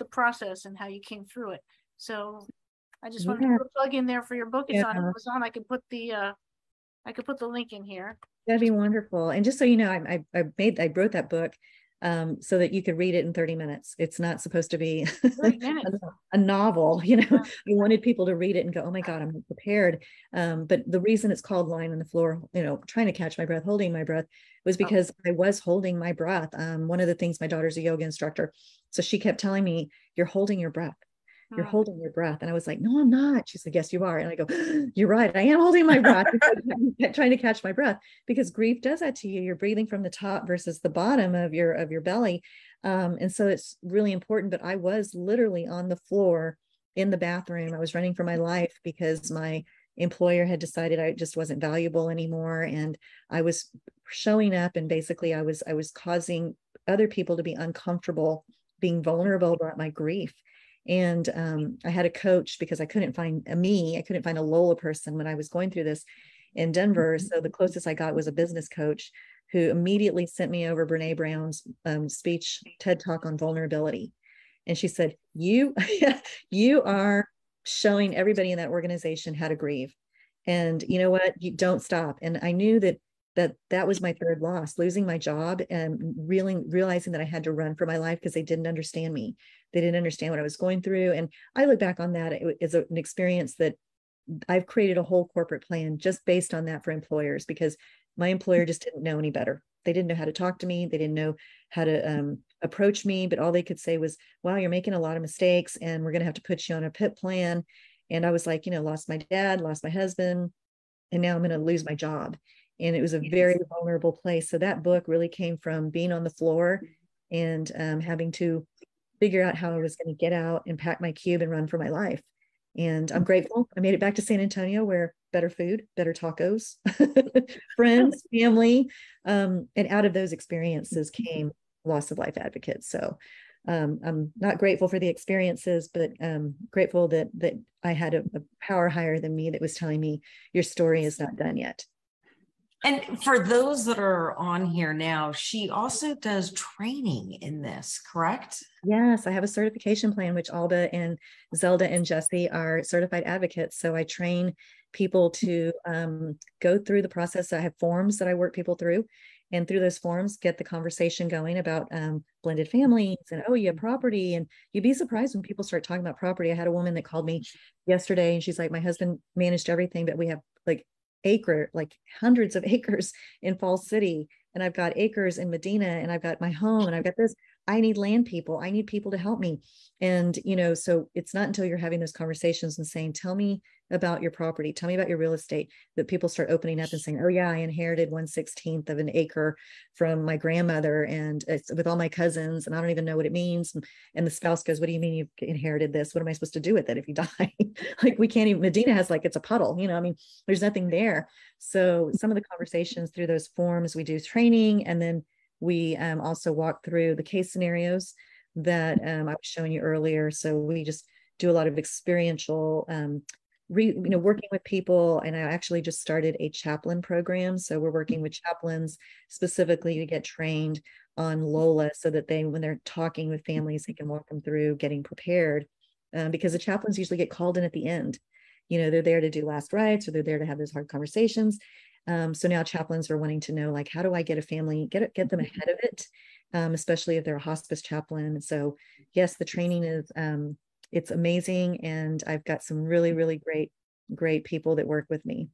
the process and how you came through it. So I just wanted yeah. to put a plug in there for your book. It's yeah. on Amazon. I can put the uh I could put the link in here. That'd be wonderful. And just so you know, I I, I made I wrote that book um, so that you could read it in 30 minutes. It's not supposed to be a, a, novel, you know. Yeah. I wanted people to read it and go, oh my God, I'm prepared. Um, but the reason it's called lying on the floor, you know, trying to catch my breath, holding my breath, was oh. because oh. I was holding my breath. Um, one of the things my daughter's a yoga instructor. So she kept telling me, You're holding your breath you're hmm. holding your breath. And I was like, no, I'm not. She said, yes, you are. And I go, you're right. I am holding my breath, trying to catch my breath because grief does that to you. You're breathing from the top versus the bottom of your, of your belly. Um, and so it's really important, but I was literally on the floor in the bathroom. I was running for my life because my employer had decided I just wasn't valuable anymore. And I was showing up and basically I was, I was causing other people to be uncomfortable being vulnerable about my grief and um, I had a coach because I couldn't find a me, I couldn't find a Lola person when I was going through this. in Denver. So the closest I got was a business coach who immediately sent me over Brene Brown's um, speech TED talk on vulnerability. And she said, You, you are showing everybody in that organization how to grieve. And you know what? You don't stop. And I knew that that that was my third loss losing my job and really realizing that i had to run for my life because they didn't understand me. They didn't understand what i was going through. And i look back on that as an experience that i've created a whole corporate plan just based on that for employers because my employer just didn't know any better. They didn't know how to talk to me. They didn't know how to um, approach me but all they could say was wow you're making a lot of mistakes and we're going to have to put you on a PIP plan. And i was like you know lost my dad lost my husband and now i'm going to lose my job and it was a yes. very vulnerable place. So that book really came from being on the floor and um, having to figure out how i was going to get out and pack my cube and run for my life. And i'm grateful. I made it back to san antonio where better food better tacos friends family um, and out of those experiences came loss of life advocates. So um, I'm not grateful for the experiences, but um, grateful that that I had a, a, power higher than me that was telling me your story is not done yet. And for those that are on here now, she also does training in this, correct? Yes, I have a certification plan, which Alda and Zelda and Jesse are certified advocates. So I train people to um, go through the process. I have forms that I work people through. And through those forms, get the conversation going about um, blended families and oh, you have property. And you'd be surprised when people start talking about property. I had a woman that called me yesterday and she's like, My husband managed everything, but we have like acre, like hundreds of acres in Falls City, and I've got acres in Medina, and I've got my home, and I've got this. I need land people. I need people to help me. And, you know, so it's not until you're having those conversations and saying, tell me about your property, tell me about your real estate, that people start opening up and saying, oh, yeah, I inherited 1 16th of an acre from my grandmother and it's with all my cousins, and I don't even know what it means. And the spouse goes, what do you mean you've inherited this? What am I supposed to do with it if you die? like we can't even, Medina has like, it's a puddle, you know, I mean, there's nothing there. So some of the conversations through those forms, we do training and then we um, also walk through the case scenarios that um, I was showing you earlier. So we just do a lot of experiential, um, re, you know, working with people. And I actually just started a chaplain program. So we're working with chaplains specifically to get trained on Lola so that they, when they're talking with families, they can walk them through getting prepared. Um, because the chaplains usually get called in at the end. You know, they're there to do last rites or they're there to have those hard conversations. Um, so now chaplains are wanting to know, like, how do I get a family, get get them ahead of it, um, especially if they're a hospice chaplain. So yes, the training is um, it's amazing, and I've got some really mm-hmm. really great great people that work with me.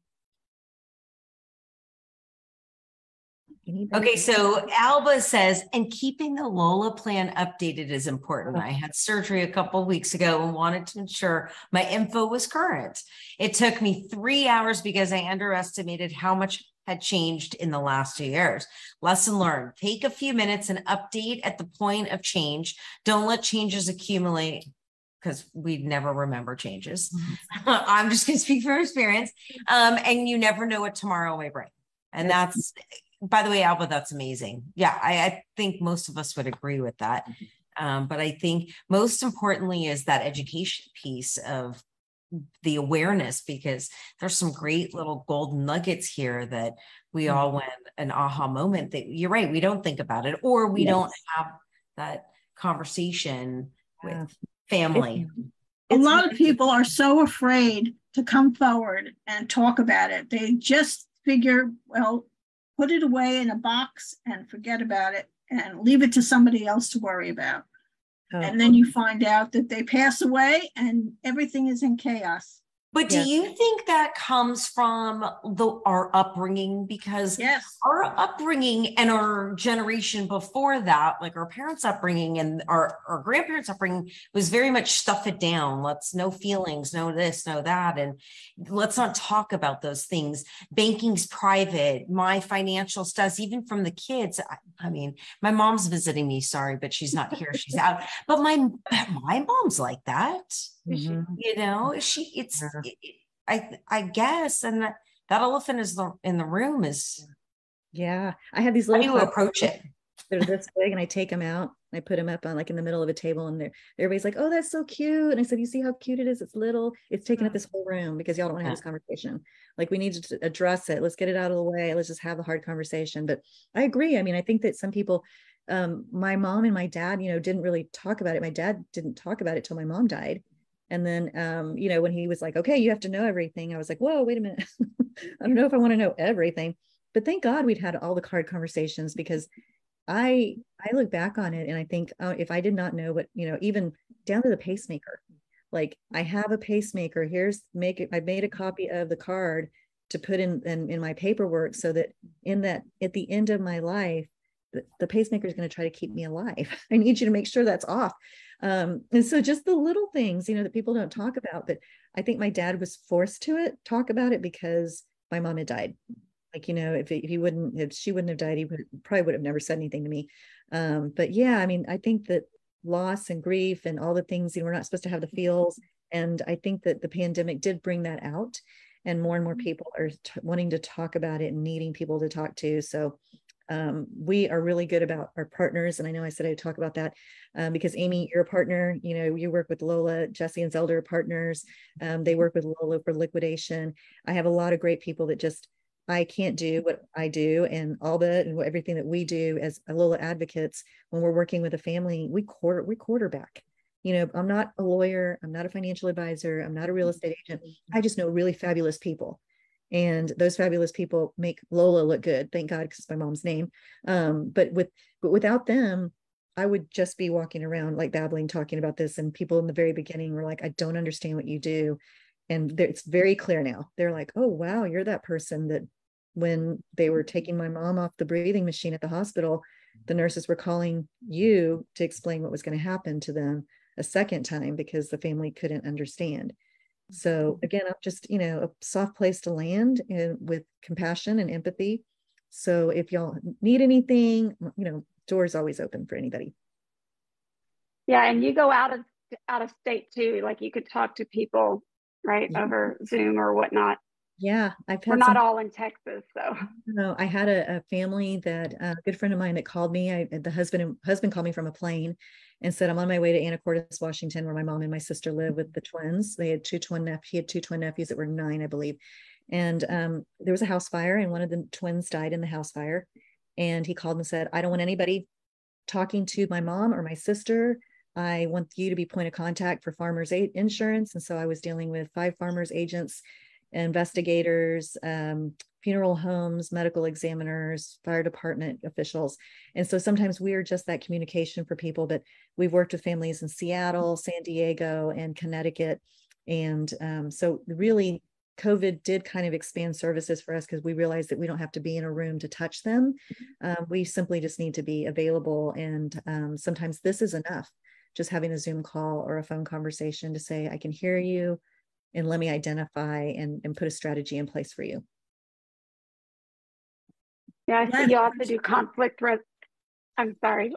Okay, so Alba says, and keeping the Lola plan updated is important. I had surgery a couple weeks ago and wanted to ensure my info was current. It took me three hours because I underestimated how much had changed in the last two years. Lesson learned take a few minutes and update at the point of change. Don't let changes accumulate because we never remember changes. Mm-hmm. I'm just going to speak from experience. Um, and you never know what tomorrow may bring. And that's by the way, Alba, that's amazing. Yeah, I, I think most of us would agree with that. Mm-hmm. Um, but I think most importantly is that education piece of the awareness because there's some great little golden nuggets here that we mm-hmm. all went an aha moment that you're right we don't think about it or we yes. don't have that conversation yeah. with family it's, a lot of people are so afraid to come forward and talk about it they just figure well put it away in a box and forget about it and leave it to somebody else to worry about. Oh. And then you find out that they pass away and everything is in chaos. But do yes. you think that comes from the our upbringing? Because yes. our upbringing and our generation before that, like our parents' upbringing and our, our grandparents' upbringing, was very much stuff it down. Let's no feelings, no this, no that. And let's not talk about those things. Banking's private, my financial stuff, even from the kids. I, I mean, my mom's visiting me, sorry, but she's not here. She's out. But my my mom's like that. Mm-hmm. You know, she it's it, I I guess, and that, that elephant is the in the room is yeah. I have these little. How do you approach it? They're this big, and I take them out. I put them up on like in the middle of a table and everybody's like, oh, that's so cute. And I said, you see how cute it is? It's little, it's taking up this whole room because y'all don't want to have this conversation. Like we need to address it. Let's get it out of the way. Let's just have a hard conversation. But I agree. I mean, I think that some people, um, my mom and my dad, you know, didn't really talk about it. My dad didn't talk about it till my mom died. And then, um, you know, when he was like, okay, you have to know everything, I was like, whoa, wait a minute. I don't know if I want to know everything. But thank God we'd had all the card conversations because I I look back on it and I think oh, if I did not know what you know even down to the pacemaker, like I have a pacemaker. Here's make it. I made a copy of the card to put in, in in my paperwork so that in that at the end of my life, the, pacemaker is going to try to keep me alive. I need you to make sure that's off. Um, and so just the little things, you know, that people don't talk about. But I think my dad was forced to it, talk about it because my mom had died like you know if, if he wouldn't if she wouldn't have died he would, probably would have never said anything to me um, but yeah i mean i think that loss and grief and all the things you know we're not supposed to have the feels and i think that the pandemic did bring that out and more and more people are t- wanting to talk about it and needing people to talk to so um, we are really good about our partners and i know i said i'd talk about that um, because amy you're a partner you know you work with lola jesse and zelda partners um, they work with lola for liquidation i have a lot of great people that just I can't do what I do and all the and everything that we do as Lola advocates when we're working with a family, we quarter we quarterback. You know, I'm not a lawyer, I'm not a financial advisor, I'm not a real estate agent. I just know really fabulous people. And those fabulous people make Lola look good. Thank God, because it's my mom's name. Um, but with but without them, I would just be walking around like babbling, talking about this. And people in the very beginning were like, I don't understand what you do. And it's very clear now. They're like, oh, wow, you're that person that when they were taking my mom off the breathing machine at the hospital, the nurses were calling you to explain what was going to happen to them a second time because the family couldn't understand. So again, I'm just, you know, a soft place to land and with compassion and empathy. So if y'all need anything, you know, doors always open for anybody. Yeah, and you go out of out of state too. Like you could talk to people, right, yeah. over Zoom or whatnot. Yeah, I've had. We're not some, all in Texas, so. No, I had a, a family that uh, a good friend of mine that called me. I, the husband and husband called me from a plane, and said I'm on my way to Anacortes, Washington, where my mom and my sister live with the twins. They had two twin nephews. He had two twin nephews that were nine, I believe, and um, there was a house fire, and one of the twins died in the house fire. And he called and said, "I don't want anybody talking to my mom or my sister." I want you to be point of contact for farmers insurance. And so I was dealing with five farmers agents investigators, um, funeral homes, medical examiners, fire department officials. And so sometimes we're just that communication for people, but we've worked with families in Seattle, San Diego, and Connecticut. And um, so really, COVID did kind of expand services for us because we realized that we don't have to be in a room to touch them. Um, we simply just need to be available. And um, sometimes this is enough, just having a Zoom call or a phone conversation to say, I can hear you and let me identify and, and put a strategy in place for you. Yeah, I see you also do conflict res- I'm sorry.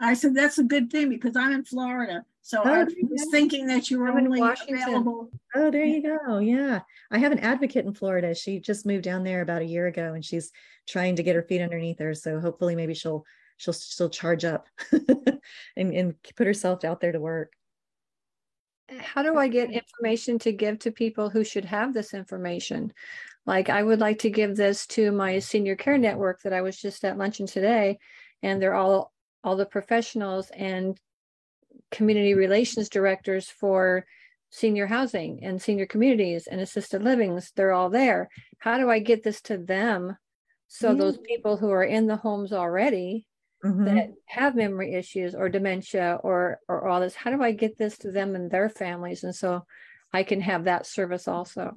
I said that's a good thing because I'm in Florida. So oh, I was yeah. thinking that you were I'm only available. Oh, there you go. Yeah. I have an advocate in Florida. She just moved down there about a year ago and she's trying to get her feet underneath her. So hopefully maybe she'll she'll still charge up and, and put herself out there to work how do I get information to give to people who should have this information? Like I would like to give this to my senior care network that I was just at luncheon today, and they're all all the professionals and community relations directors for senior housing and senior communities and assisted livings. They're all there. How do I get this to them so those mm. people who are in the homes already mm-hmm. that have memory issues or dementia or or all this how do i get this to them and their families and so i can have that service also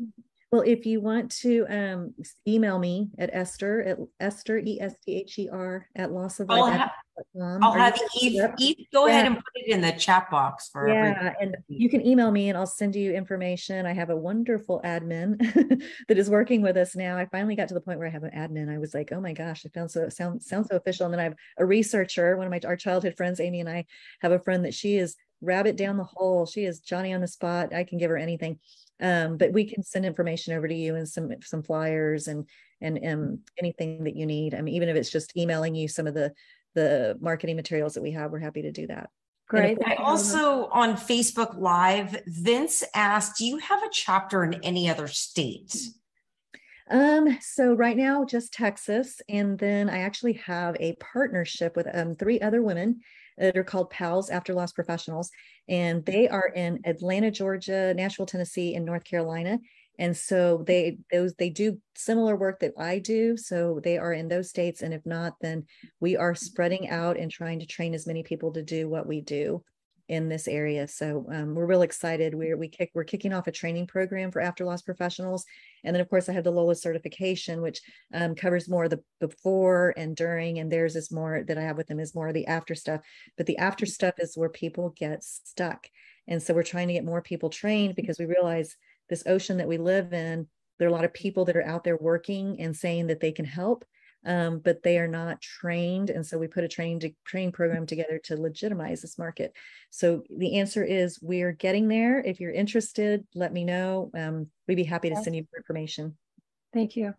well, if you want to um, email me at Esther at Esther E S T H E R at loss of I'll have, I'll have Eve, Eve go yeah. ahead and put it in the chat box for yeah, everybody. and you can email me and I'll send you information. I have a wonderful admin that is working with us now. I finally got to the point where I have an admin. I was like, oh my gosh, it sounds so sound sounds so official. And then I have a researcher. One of my our childhood friends, Amy and I, have a friend that she is rabbit down the hole. She is Johnny on the spot. I can give her anything um, but we can send information over to you and some some flyers and and um, anything that you need. I mean, even if it's just emailing you some of the the marketing materials that we have, we're happy to do that. Great. I also on Facebook Live, Vince asked, Do you have a chapter in any other state? Um, so right now, just Texas. And then I actually have a partnership with um, three other women that are called PALS After Loss Professionals. And they are in Atlanta, Georgia, Nashville, Tennessee, and North Carolina. And so they those they do similar work that I do. So they are in those states. And if not, then we are spreading out and trying to train as many people to do what we do in this area. So um, we're real excited. We're we kick we're kicking off a training program for after loss professionals, and then of course I have the Lola certification, which um, covers more the before and during, and theirs is more that I have with them is more of the after stuff. But the after stuff is where people get stuck, and so we're trying to get more people trained because we realize this ocean that we live in. There are a lot of people that are out there working and saying that they can help, um, but they are not trained. And so we put a training to train program together to legitimize this market. So the answer is we're getting there. If you're interested, let me know. Um, we'd be happy to send you more information. Thank you.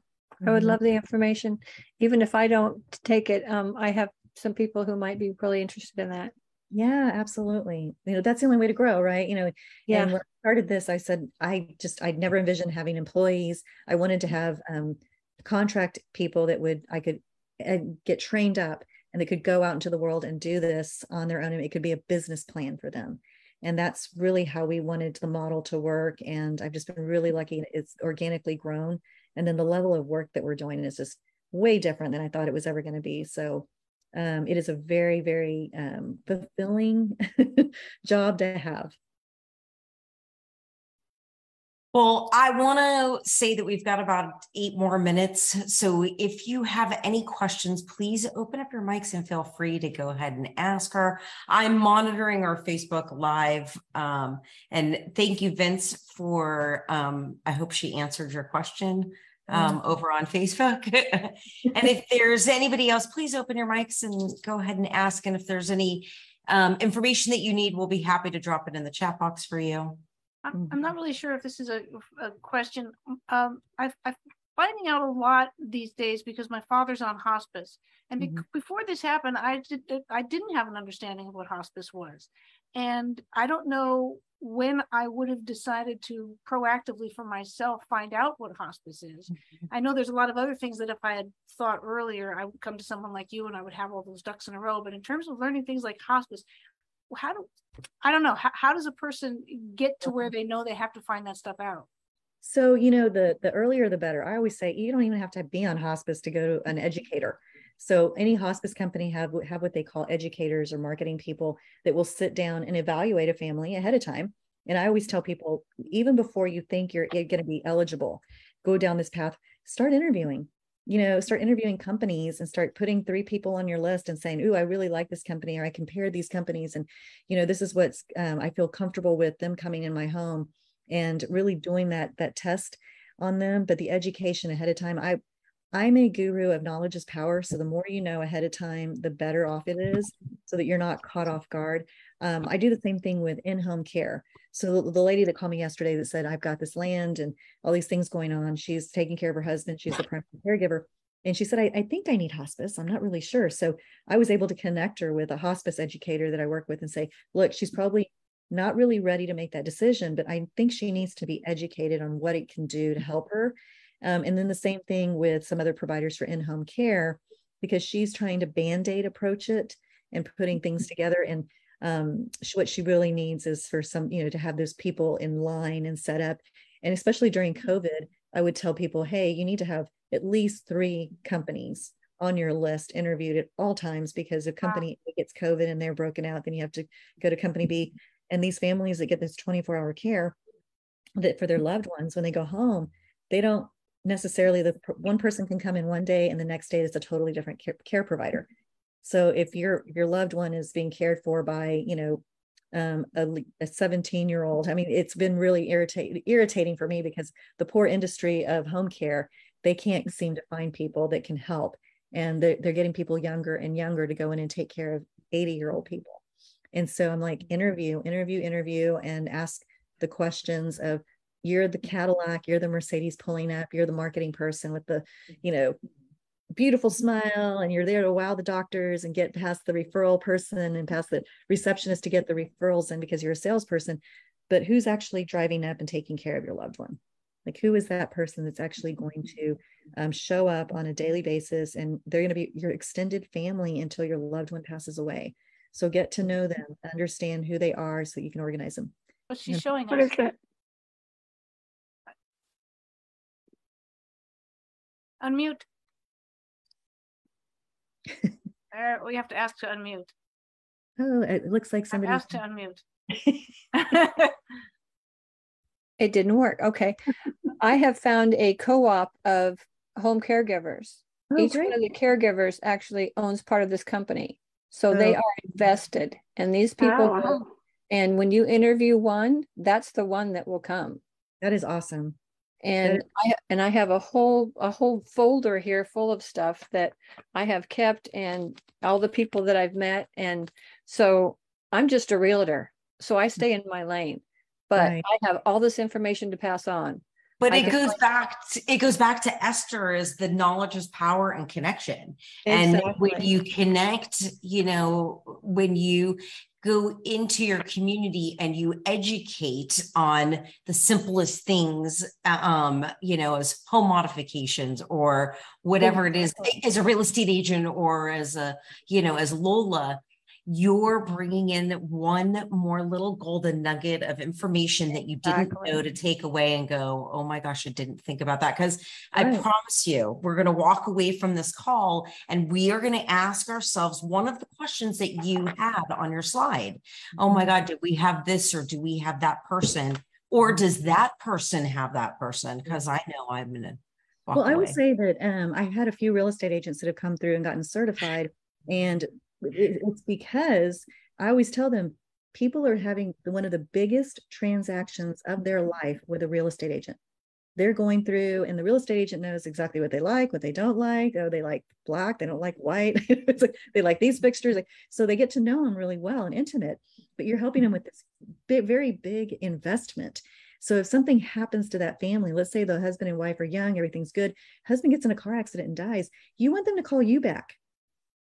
I would mm-hmm. love the information. Even if I don't take it, um, I have some people who might be really interested in that. Yeah, absolutely. You know, that's the only way to grow, right? You know, yeah. And when I started this, I said I just I'd never envisioned having employees. I wanted to have um, contract people that would I could uh, get trained up and they could go out into the world and do this on their own and it could be a business plan for them and that's really how we wanted the model to work and i've just been really lucky it's organically grown and then the level of work that we're doing is just way different than i thought it was ever going to be so um, it is a very very um, fulfilling job to have well, I want to say that we've got about eight more minutes. So if you have any questions, please open up your mics and feel free to go ahead and ask her. I'm monitoring our Facebook Live. Um, and thank you, Vince, for, um, I hope she answered your question um, mm-hmm. over on Facebook. and if there's anybody else, please open your mics and go ahead and ask. And if there's any um, information that you need, we'll be happy to drop it in the chat box for you. I'm, I'm not mm-hmm. really sure if this is a, a question. Um, I've, I'm finding out a lot these days because my father's on hospice, and be- mm-hmm. before this happened, I did I didn't have an understanding of what hospice was, and I don't know when I would have decided to proactively for myself find out what hospice is. Mm-hmm. I know there's a lot of other things that if I had thought earlier, I would come to someone like you and I would have all those ducks in a row. But in terms of learning things like hospice, how do I don't know how, how does a person get to where they know they have to find that stuff out? So you know the the earlier the better. I always say you don't even have to be on hospice to go to an educator. So any hospice company have have what they call educators or marketing people that will sit down and evaluate a family ahead of time. And I always tell people even before you think you're going to be eligible, go down this path, start interviewing you know, start interviewing companies and start putting three people on your list and saying, "Ooh, I really like this company," or "I compare these companies," and you know, this is what's um, I feel comfortable with them coming in my home, and really doing that that test on them. But the education ahead of time, I I'm a guru of knowledge is power. So the more you know ahead of time, the better off it is, so that you're not caught off guard. Um, I do the same thing with in-home care. So the, the lady that called me yesterday that said, I've got this land and all these things going on. She's taking care of her husband. She's the primary caregiver. And she said, I, I think I need hospice. I'm not really sure. So I was able to connect her with a hospice educator that I work with and say, look, she's probably not really ready to make that decision, but I think she needs to be educated on what it can do to help her. Um, and then the same thing with some other providers for in home care, because she's trying to band aid approach it and putting things together. And um, she, what she really needs is for some, you know, to have those people in line and set up. And especially during mm-hmm. COVID, I would tell people, hey, you need to have at least three companies on your list interviewed at all times because if company wow. A gets COVID and they're broken out, then you have to go to company B. And these families that get this 24 hour care that for their loved ones, when they go home, they don't necessarily the one person can come in one day and the next day it's a totally different care, care provider so if your your loved one is being cared for by, you know, um, a 17 year old, I mean, it's been really irritating irritating for me because the poor industry of home care, they can't seem to find people that can help, and they're, they're getting people younger and younger to go in and take care of 80 year old people. And so I'm like, interview, interview, interview, and ask the questions of you're the Cadillac, you're the Mercedes pulling up, you're the marketing person with the, mm-hmm. you know, beautiful mm-hmm. smile and you're there to wow the doctors and get past the referral person and past the receptionist to get the referrals in because you're a salesperson but who's actually driving up and taking care of your loved one? Like who is that person that's actually going mm-hmm. to um, show up on a daily basis and they're going to be your extended family until your loved one passes away? So get to know them understand who they are so you can organize them. What's she showing what us is it unmute uh, we have to ask to unmute oh it looks like somebody asked to unmute It didn't work. Okay. I have found a co-op of home caregivers. oh, Each great. one of the caregivers actually owns part of this company. So they Oh. are invested and these people, Oh, will- wow. and when you interview one, that's the one that will come. that is awesome And I and I have a whole a whole folder here full of stuff that I have kept and all the people that I've met. And so I'm just a realtor. So I mm-hmm. stay in my lane. But Right. I have all this information to pass on. But I it goes find- back to, it goes back to Esther is the knowledge is power and connection. And when you connect, you know, when you go into your community and you educate on the simplest things, uh, um, you know, as home modifications or whatever it is, as a real estate agent or as a, you know, as Lola, you're bringing in one more little golden nugget of information that you didn't Exactly. know to take away and go, oh my gosh, I didn't think about that. Because I promise you, we're going to walk away from this call and we are going to ask ourselves one of the questions that you had on your slide. Oh Mm-hmm. my God, do we have this or do we have that person? Or does that person have that person? Because I know I'm going to Well, I would say that um, I had a few real estate agents that have come through and gotten certified, and it's because I always tell them people are having one of the biggest transactions of their life with a real estate agent. They're going through, and the real estate agent knows exactly what they like, what they don't like. Oh, they like black, they don't like white. it's like they like these fixtures. Like, so they get to know them really well and intimate. But you're helping them mm-hmm. with this big, very big investment. So if something happens to that family, let's say the husband and wife are young, everything's good, husband gets in a car accident and dies, you want them to call you back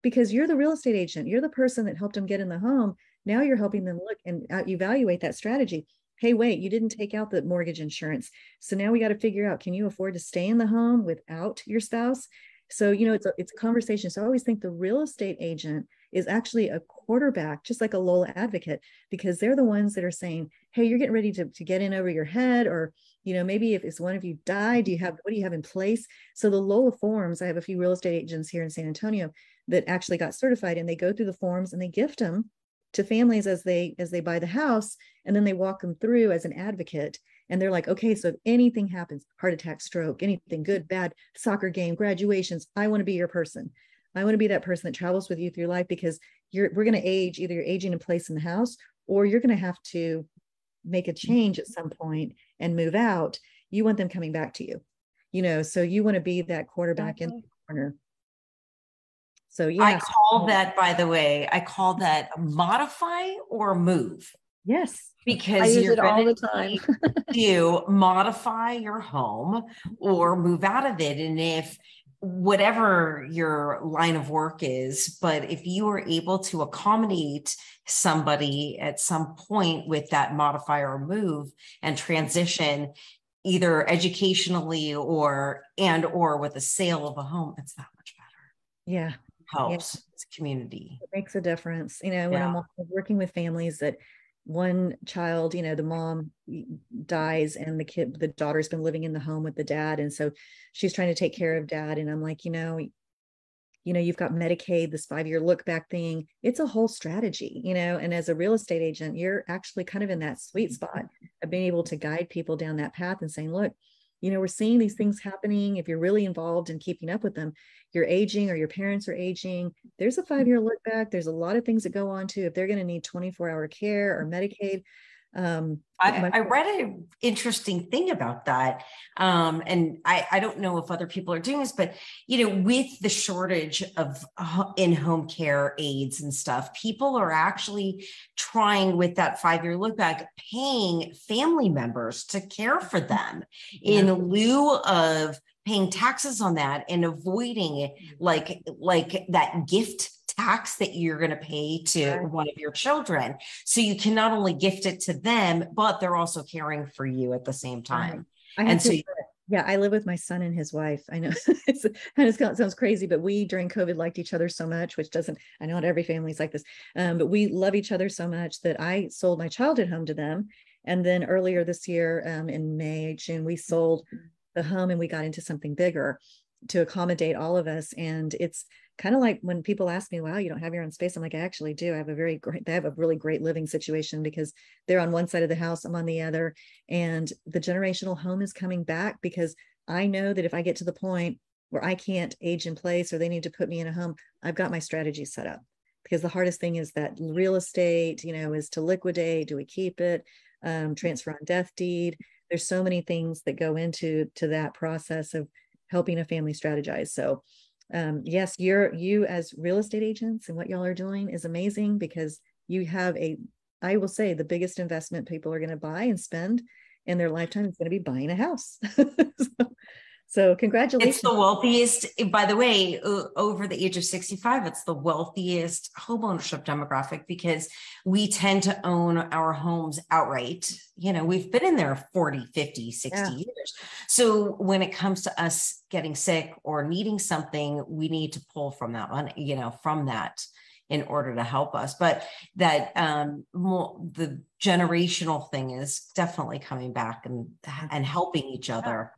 because you're the real estate agent. You're the person that helped them get in the home. Now you're helping them look and uh, evaluate that strategy. Hey, wait, you didn't take out the mortgage insurance. So now we got to figure out can you afford to stay in the home without your spouse? So, you know, it's a, it's a conversation. So I always think the real estate agent is actually a quarterback, just like a Lola advocate, because they're the ones that are saying, hey, you're getting ready to, to get in over your head, or, you know, maybe if it's one of you died, do you have, what do you have in place? So the Lola forms, I have a few real estate agents here in San Antonio that actually got certified and they go through the forms and they gift them to families as they as they buy the house and then they walk them through as an advocate and they're like okay so if anything happens heart attack stroke anything good bad soccer game graduations i want to be your person. I want to be that person that travels with you through life because you're we're going to age either you're aging in place in the house or you're going to have to make a change at some point and move out. You want them coming back to you you know so you want to be that quarterback in the corner so yeah I call that, by the way, I call that modify or move yes because I use you're it all the time. to modify your home or move out of it. And if whatever your line of work is, but if you are able to accommodate somebody at some point with that modify or move and transition either educationally or and or with a sale of a home, it's that much better. yeah Helps it's community. it makes a difference you know when i'm working with families that one child you know the mom dies and the kid the daughter's been living in the home with the dad and so she's trying to take care of dad and i'm like you know you know you've got medicaid this five year look back thing. It's a whole strategy you know and as a real estate agent you're actually kind of in that sweet spot mm-hmm. of being able to guide people down that path and saying look you know we're seeing these things happening. If you're really involved in keeping up with them you're aging or your parents are aging there's a mm-hmm. five year look back. There's a lot of things that go on too. If they're going to need 24 hour care or medicaid um I, I read an interesting thing about that. Um, and I, I don't know if other people are doing this, but you know, with the shortage of in-home care aides and stuff, people are actually trying with that five-year look back, paying family members to care for them in lieu of paying taxes on that and avoiding like like that gift tax that you're going to pay to right. one of your children. So you can not only gift it to them, but they're also caring for you at the same time. Right. and so you, yeah, I live with my son and his wife. I know it's kind of sounds crazy, but we during COVID liked each other so much, which doesn't, I know not every family's like this, um, but we love each other so much that I sold my childhood home to them. And then earlier this year, um, in May, June, we sold the home and we got into something bigger to accommodate all of us. And it's kind of like when people ask me, wow, you don't have your own space. I'm like, I actually do. I have a very great, they have a really great living situation because they're on one side of the house, I'm on the other. And the generational home is coming back because I know that if I get to the point where I can't age in place or they need to put me in a home, I've got my strategy set up. Because the hardest thing is that real estate, you know, is to liquidate. Do we keep it? Um, transfer on death deed. There's so many things that go into to that process of helping a family strategize. So um, yes, you're you as real estate agents and what y'all are doing is amazing because you have a, I will say, the biggest investment people are going to buy and spend in their lifetime is going to be buying a house. so, so congratulations. It's the wealthiest, by the way, over the age of 65, it's the wealthiest homeownership demographic because we tend to own our homes outright. You know, we've been in there 40, 50, 60 yeah. years. So when it comes to us getting sick or needing something, we need to pull from that money, you know, from that in order to help us. But that um more, the generational thing is definitely coming back and and helping each other.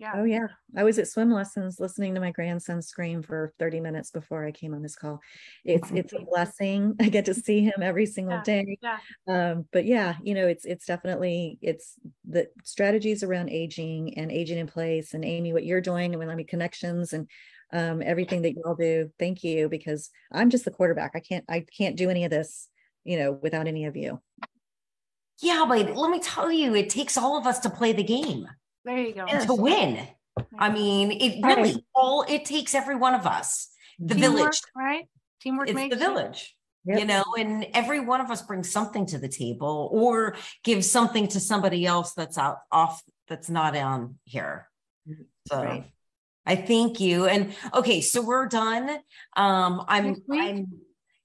Yeah. Oh yeah. I was at swim lessons listening to my grandson scream for 30 minutes before I came on this call. It's it's a blessing. I get to see him every single yeah. day. Yeah. Um, but yeah, you know, it's it's definitely it's the strategies around aging and aging in place and Amy, what you're doing and let me connections and um, everything that you all do. Thank you because I'm just the quarterback. I can't I can't do any of this, you know, without any of you. Yeah, but let me tell you, it takes all of us to play the game. There you go. And to win. I mean, it really right. all it takes every one of us. The Teamwork, village, right? Teamwork it's makes the village. Yep. You know, and every one of us brings something to the table or gives something to somebody else that's out off that's not on here. So right. I thank you. And okay, so we're done. Um, I'm I'm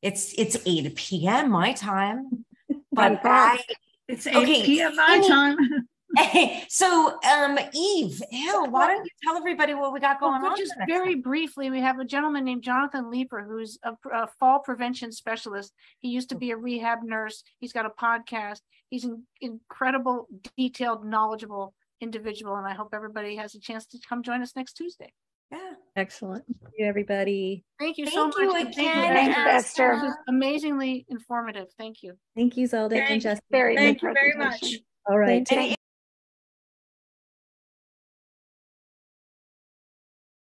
it's it's 8 p.m. my time. But I it's 8 okay. p.m. my time. so, um, Eve, Hill, why don't you tell everybody what we got going well, on? Just very briefly, we have a gentleman named Jonathan Leeper, who's a, a, fall prevention specialist. He used to be a rehab nurse. He's got a podcast. He's an incredible, detailed, knowledgeable individual, and I hope everybody has a chance to come join us next Tuesday. Yeah. Excellent. Thank you, everybody. Thank you Thank so you much. Again. Thank you, Esther. amazingly informative. Thank you. Thank you, Zelda and Jessica. Very Thank you very much. All right.